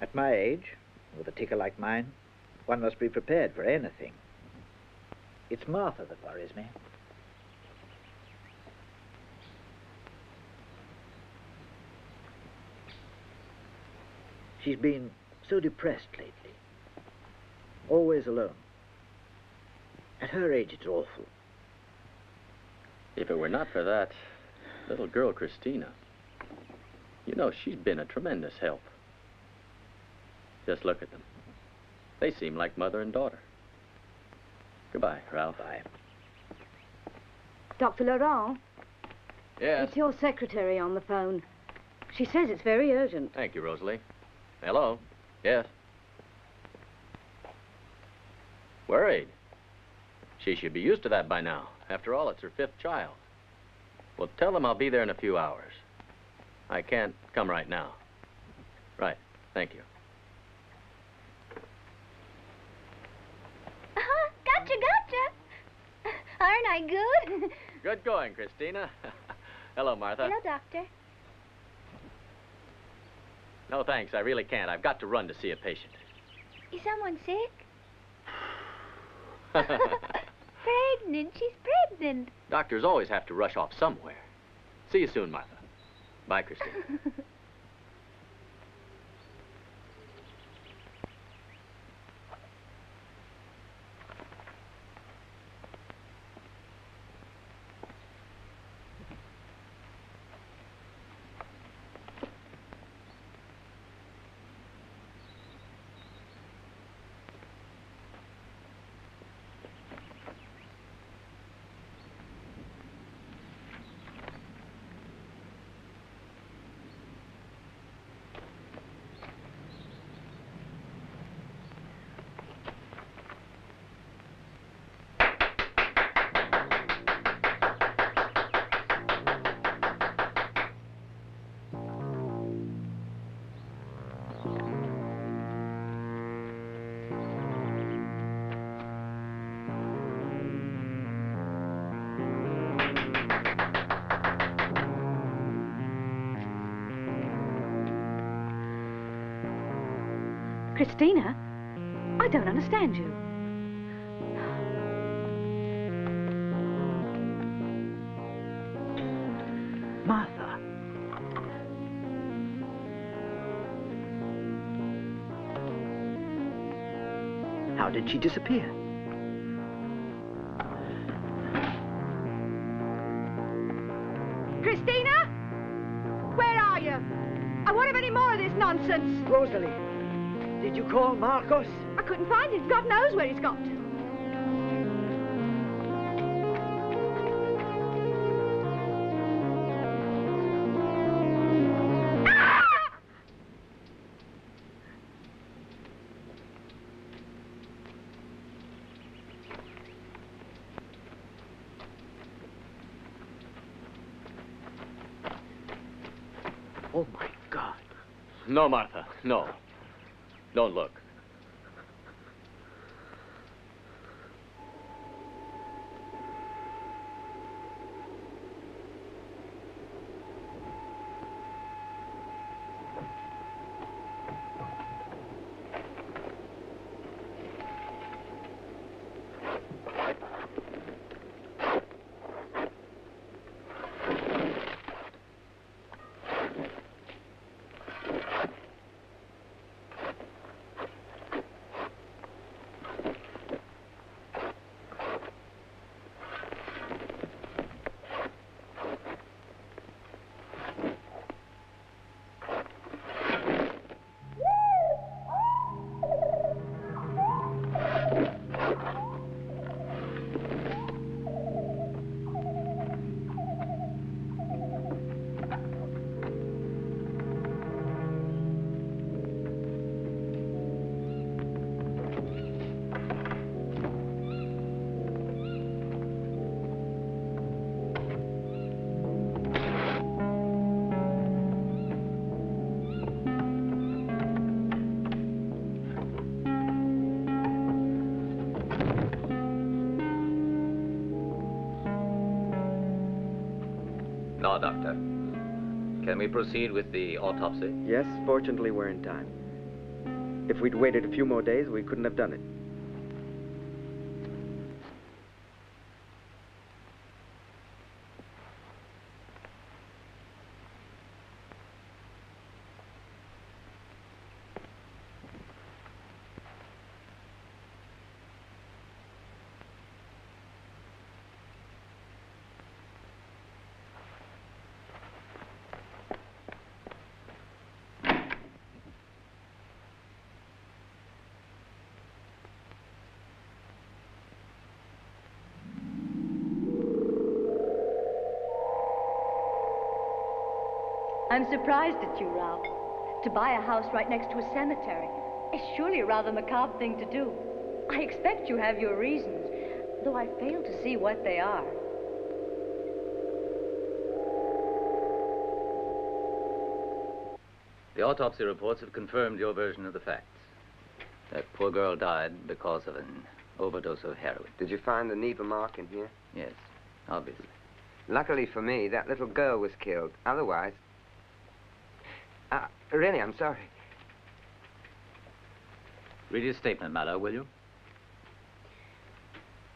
At my age, with a ticker like mine, one must be prepared for anything. It's Martha that worries me. She's been so depressed lately. Always alone. At her age, it's awful. If it were not for that little girl, Christina, you know, she's been a tremendous help. Just look at them. They seem like mother and daughter. Goodbye, Ralph. Bye. Dr. Laurent? Yes. It's your secretary on the phone. She says it's very urgent. Thank you, Rosalie. Hello? Yes. Worried? She should be used to that by now. After all, it's her fifth child. Well, tell them I'll be there in a few hours. I can't come right now. Right. Thank you. Uh-huh. Gotcha, gotcha. Aren't I good? Good going, Christina. Hello, Martha. Hello, Doctor. No, thanks. I really can't. I've got to run to see a patient. Is someone sick? pregnant. She's pregnant. Doctors always have to rush off somewhere. See you soon, Martha. Bye, Christina. Christina, I don't understand you. Martha. How did she disappear? Christina? Where are you? I won't have any more of this nonsense. Rosalie you call Marcos? I couldn't find him. God knows where he's got to. Ah! Oh, my God. No, Martha, no. Don't look. Can we proceed with the autopsy? Yes, fortunately we're in time. If we'd waited a few more days, we couldn't have done it. I'm surprised at you, Ralph. To buy a house right next to a cemetery is surely a rather macabre thing to do. I expect you have your reasons, though I fail to see what they are. The autopsy reports have confirmed your version of the facts. That poor girl died because of an overdose of heroin. Did you find the Neva mark in here? Yes, obviously. Luckily for me, that little girl was killed. Otherwise... Uh, really, I'm sorry. Read your statement, Mallow, will you?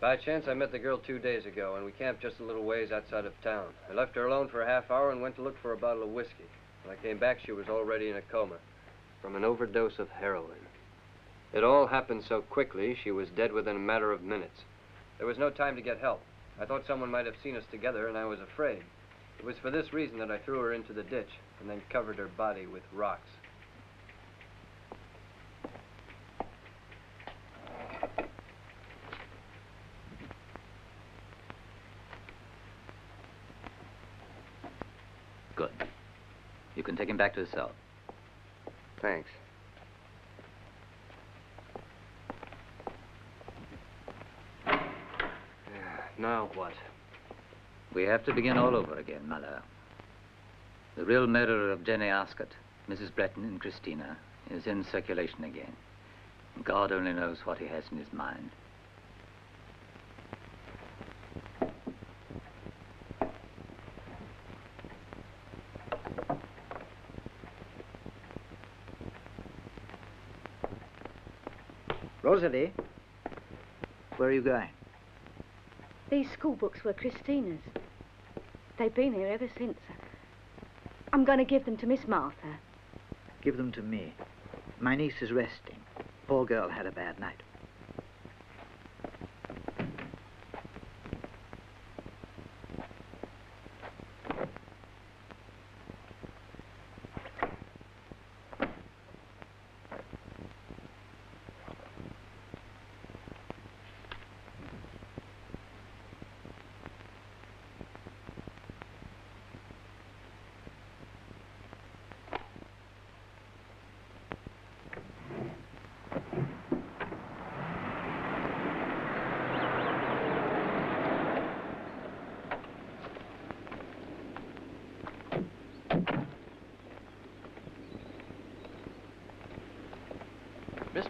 By chance, I met the girl two days ago, and we camped just a little ways outside of town. I left her alone for a half hour and went to look for a bottle of whiskey. When I came back, she was already in a coma. From an overdose of heroin. It all happened so quickly, she was dead within a matter of minutes. There was no time to get help. I thought someone might have seen us together, and I was afraid. It was for this reason that I threw her into the ditch and then covered her body with rocks. Good. You can take him back to his cell. Thanks. Now what? We have to begin all over again, Mallow. The real murderer of Jenny Ascot, Mrs. Britton and Christina, is in circulation again. God only knows what he has in his mind. Rosalie, where are you going? These school books were Christina's. They've been here ever since. I'm going to give them to Miss Martha. Give them to me. My niece is resting. Poor girl had a bad night.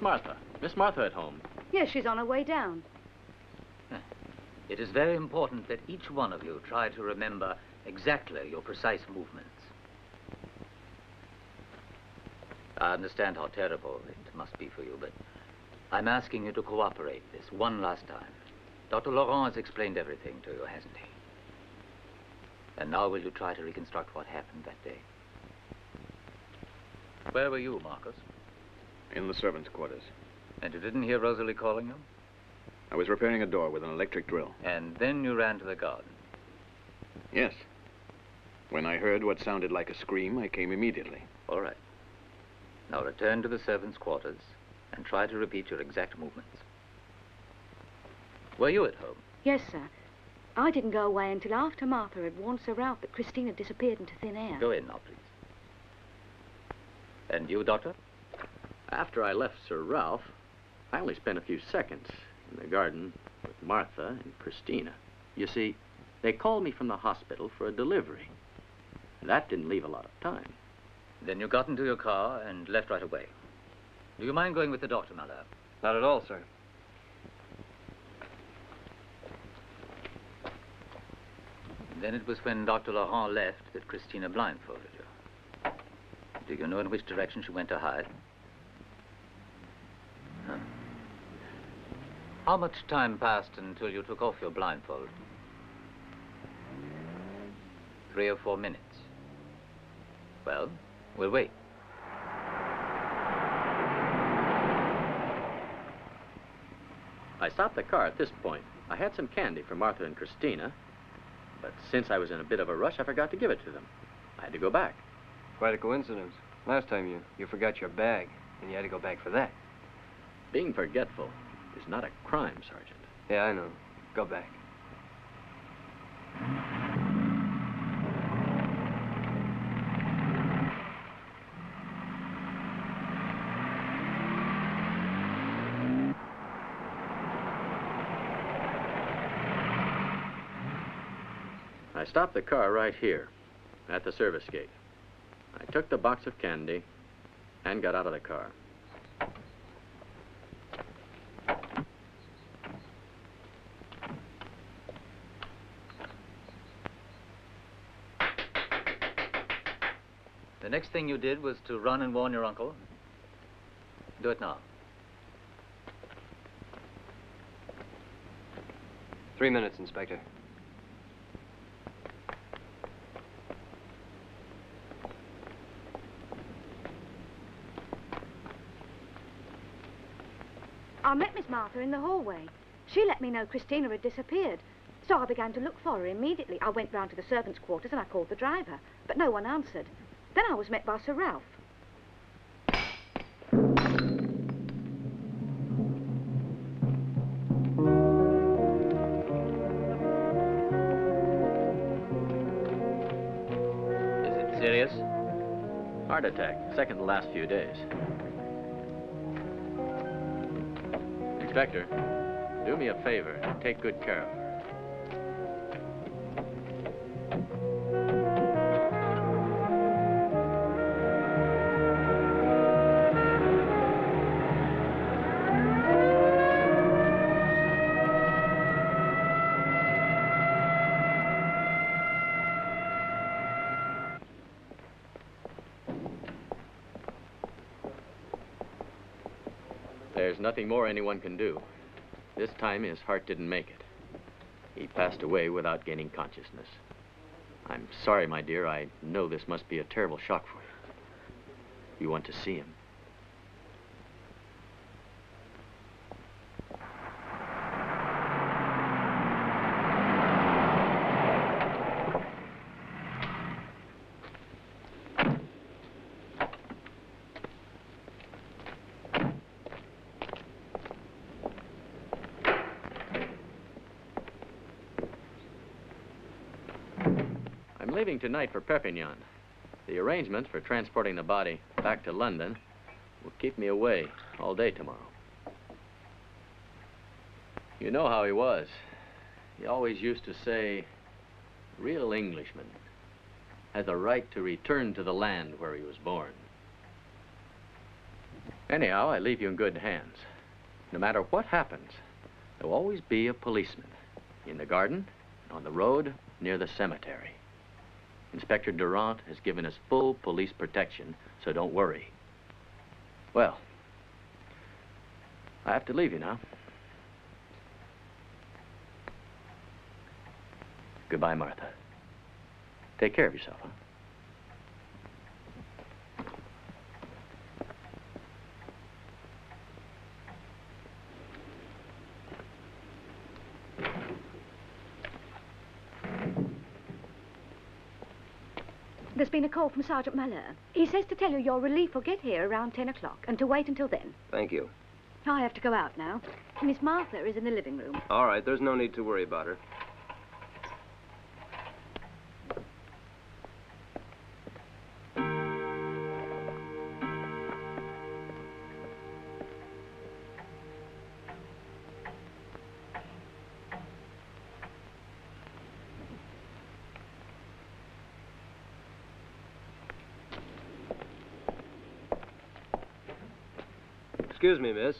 Martha. Miss Martha at home. Yes, she's on her way down. It is very important that each one of you try to remember exactly your precise movements. I understand how terrible it must be for you, but I'm asking you to cooperate this one last time. Dr. Laurent has explained everything to you, hasn't he? And now will you try to reconstruct what happened that day? Where were you, Marcus? In the servants' quarters. And you didn't hear Rosalie calling you? I was repairing a door with an electric drill. And then you ran to the garden. Yes. When I heard what sounded like a scream, I came immediately. All right. Now return to the servants' quarters and try to repeat your exact movements. Were you at home? Yes, sir. I didn't go away until after Martha had warned Sir Ralph that Christine had disappeared into thin air. Go in now, please. And you, Doctor? After I left Sir Ralph, I only spent a few seconds in the garden with Martha and Christina. You see, they called me from the hospital for a delivery. That didn't leave a lot of time. Then you got into your car and left right away. Do you mind going with the doctor, Malheur? Not at all, sir. Then it was when Dr. Laurent left that Christina blindfolded you. Do you know in which direction she went to hide? How much time passed until you took off your blindfold? Three or four minutes. Well, we'll wait. I stopped the car at this point. I had some candy for Martha and Christina, but since I was in a bit of a rush, I forgot to give it to them. I had to go back. Quite a coincidence. Last time you, you forgot your bag, and you had to go back for that. Being forgetful is not a crime, Sergeant. Yeah, I know. Go back. I stopped the car right here, at the service gate. I took the box of candy and got out of the car. Next thing you did was to run and warn your uncle. Do it now. Three minutes, Inspector. I met Miss Martha in the hallway. She let me know Christina had disappeared. So I began to look for her immediately. I went round to the servants' quarters and I called the driver, but no one answered. Then I was met by Sir Ralph. Is it serious? Heart attack, second the last few days. Inspector, do me a favor and take good care of her. Nothing more anyone can do. This time his heart didn't make it. He passed away without gaining consciousness. I'm sorry, my dear. I know this must be a terrible shock for you. You want to see him. I'm leaving tonight for Perpignan. The arrangements for transporting the body back to London will keep me away all day tomorrow. You know how he was. He always used to say, real Englishman has a right to return to the land where he was born. Anyhow, I leave you in good hands. No matter what happens, there will always be a policeman in the garden, on the road, near the cemetery. Inspector Durant has given us full police protection, so don't worry. Well, I have to leave you now. Goodbye, Martha. Take care of yourself, huh? Been a call from Sergeant Malheur. He says to tell you your relief will get here around 10 o'clock and to wait until then. Thank you. I have to go out now. Miss Martha is in the living room. All right, there's no need to worry about her. Excuse me, miss.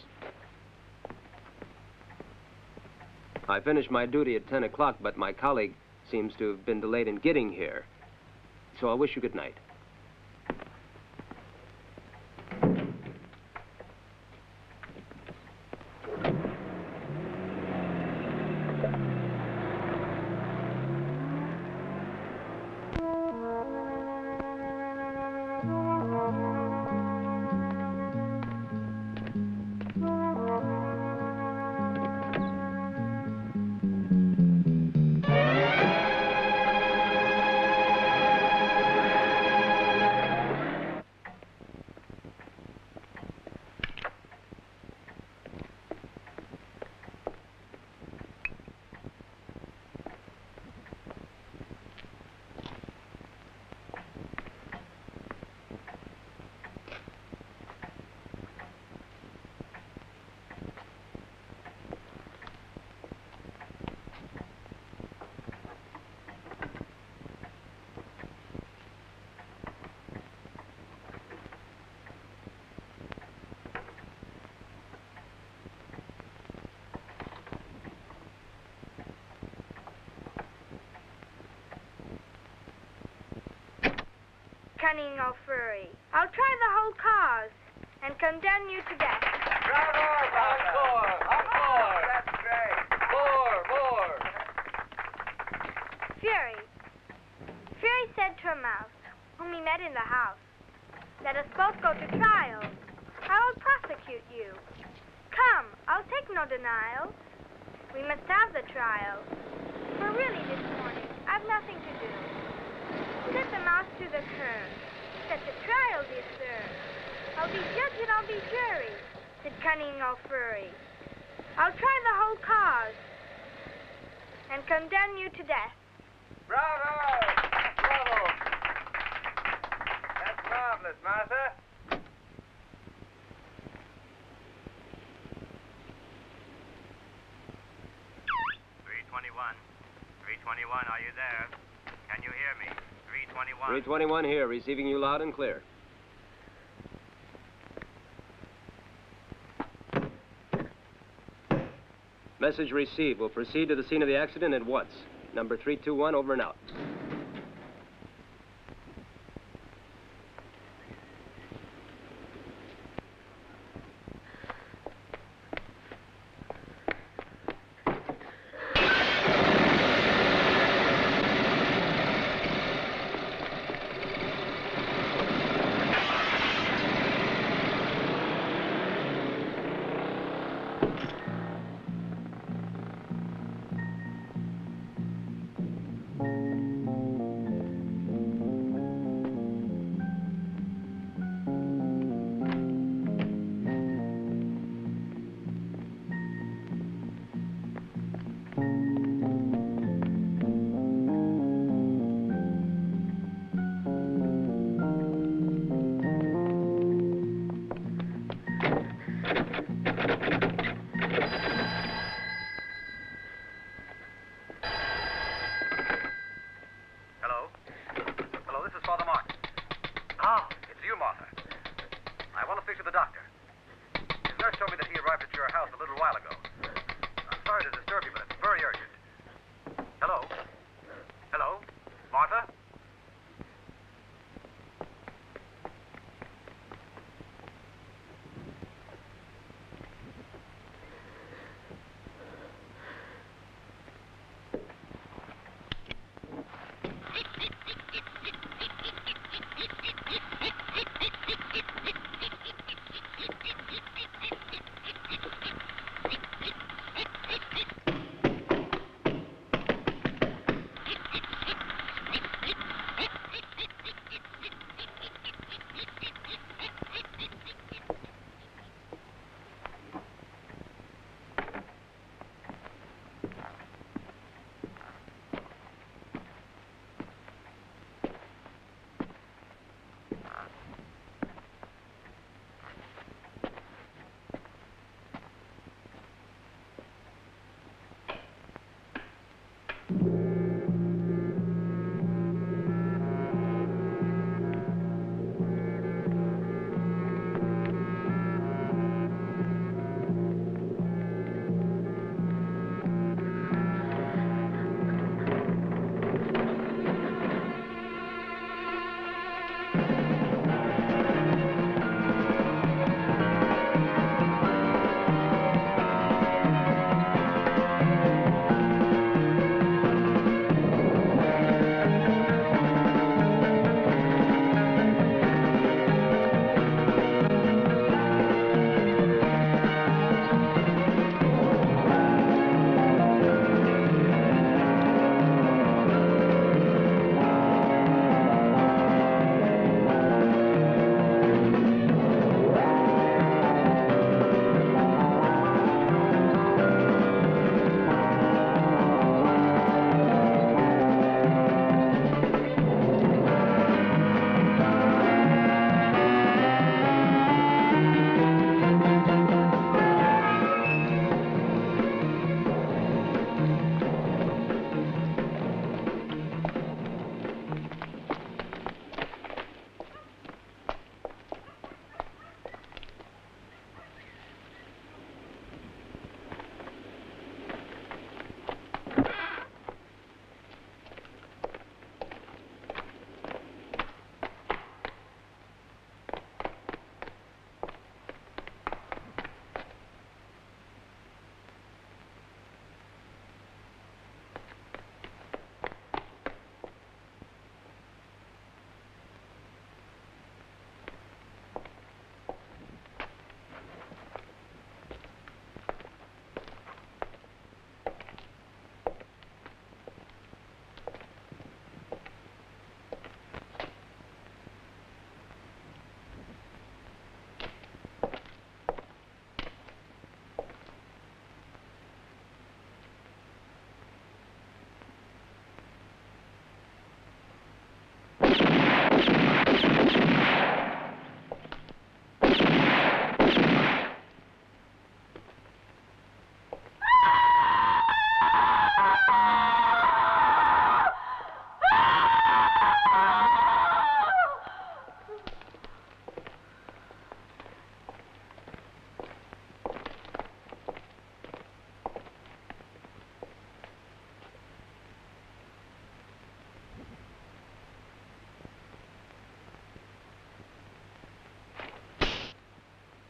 I finished my duty at 10 o'clock, but my colleague seems to have been delayed in getting here. So I wish you good night. Condemn you to death. Bravo, Encore! Encore! That's great. More, more. Fury. Fury said to a mouse, whom he met in the house, Let us both go to trial. I will prosecute you. Come, I'll take no denial. We must have the trial. For really this morning, I've nothing to do. Set the mouse to the curb. Set the trial, dear sir. I'll be judge and I'll be jury, said cunning old fury. I'll try the whole cause and condemn you to death. Bravo! Bravo! That's marvelous, Martha. Three twenty-one. Three twenty-one, are you there? Can you hear me? Three twenty-one. 321 here, receiving you loud and clear. Message received. We'll proceed to the scene of the accident at once. Number 321, over and out.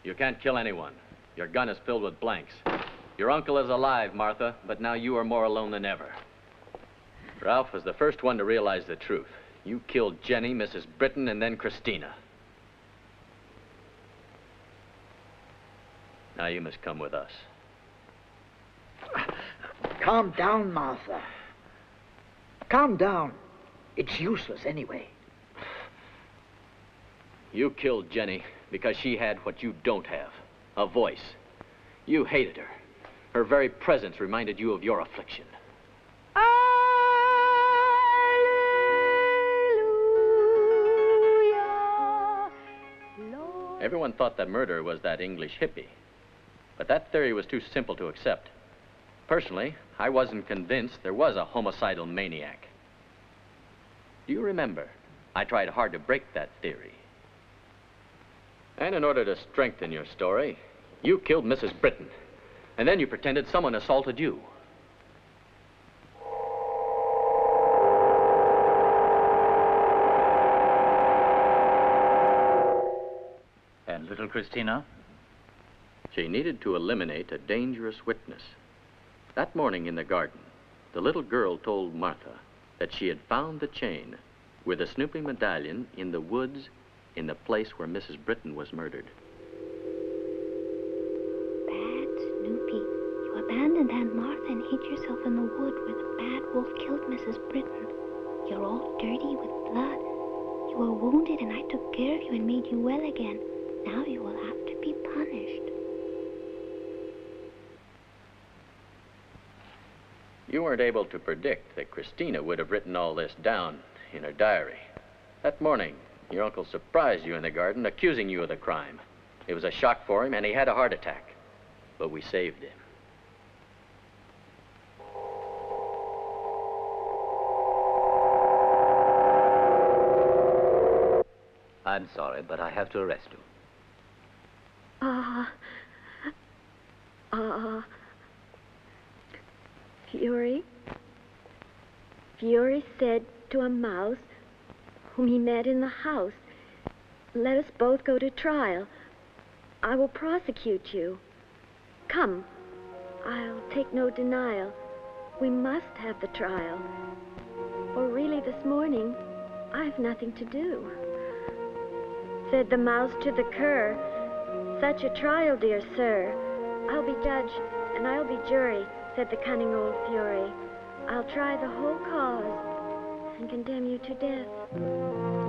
You can't kill anyone. Your gun is filled with blanks. Your uncle is alive, Martha, but now you are more alone than ever. Ralph was the first one to realize the truth. You killed Jenny, Mrs. Britton, and then Christina. Now you must come with us. Calm down, Martha. Calm down. It's useless anyway. You killed Jenny because she had what you don't have a voice. You hated her. Her very presence reminded you of your affliction. Everyone thought the murderer was that English hippie. But that theory was too simple to accept. Personally, I wasn't convinced there was a homicidal maniac. Do you remember? I tried hard to break that theory. And in order to strengthen your story, you killed Mrs. Britton. And then you pretended someone assaulted you. And little Christina? She needed to eliminate a dangerous witness. That morning in the garden, the little girl told Martha that she had found the chain with the Snoopy medallion in the woods in the place where Mrs. Britton was murdered. Bad Snoopy, you abandoned Aunt Martha and hid yourself in the wood where the bad wolf killed Mrs. Britton. You're all dirty with blood. You were wounded and I took care of you and made you well again. Now you will have to be punished. You weren't able to predict that Christina would have written all this down in her diary. That morning, your uncle surprised you in the garden, accusing you of the crime. It was a shock for him, and he had a heart attack. But we saved him. I'm sorry, but I have to arrest you. Ah. Ah. Fury. Fury said to a mouse whom he met in the house, Let us both go to trial. I will prosecute you. Come. I'll take no denial. We must have the trial. For really this morning, I've nothing to do. Said the mouse to the cur, Such a trial, dear sir. I'll be judge and I'll be jury, said the cunning old fury. I'll try the whole cause and condemn you to death. Thank you.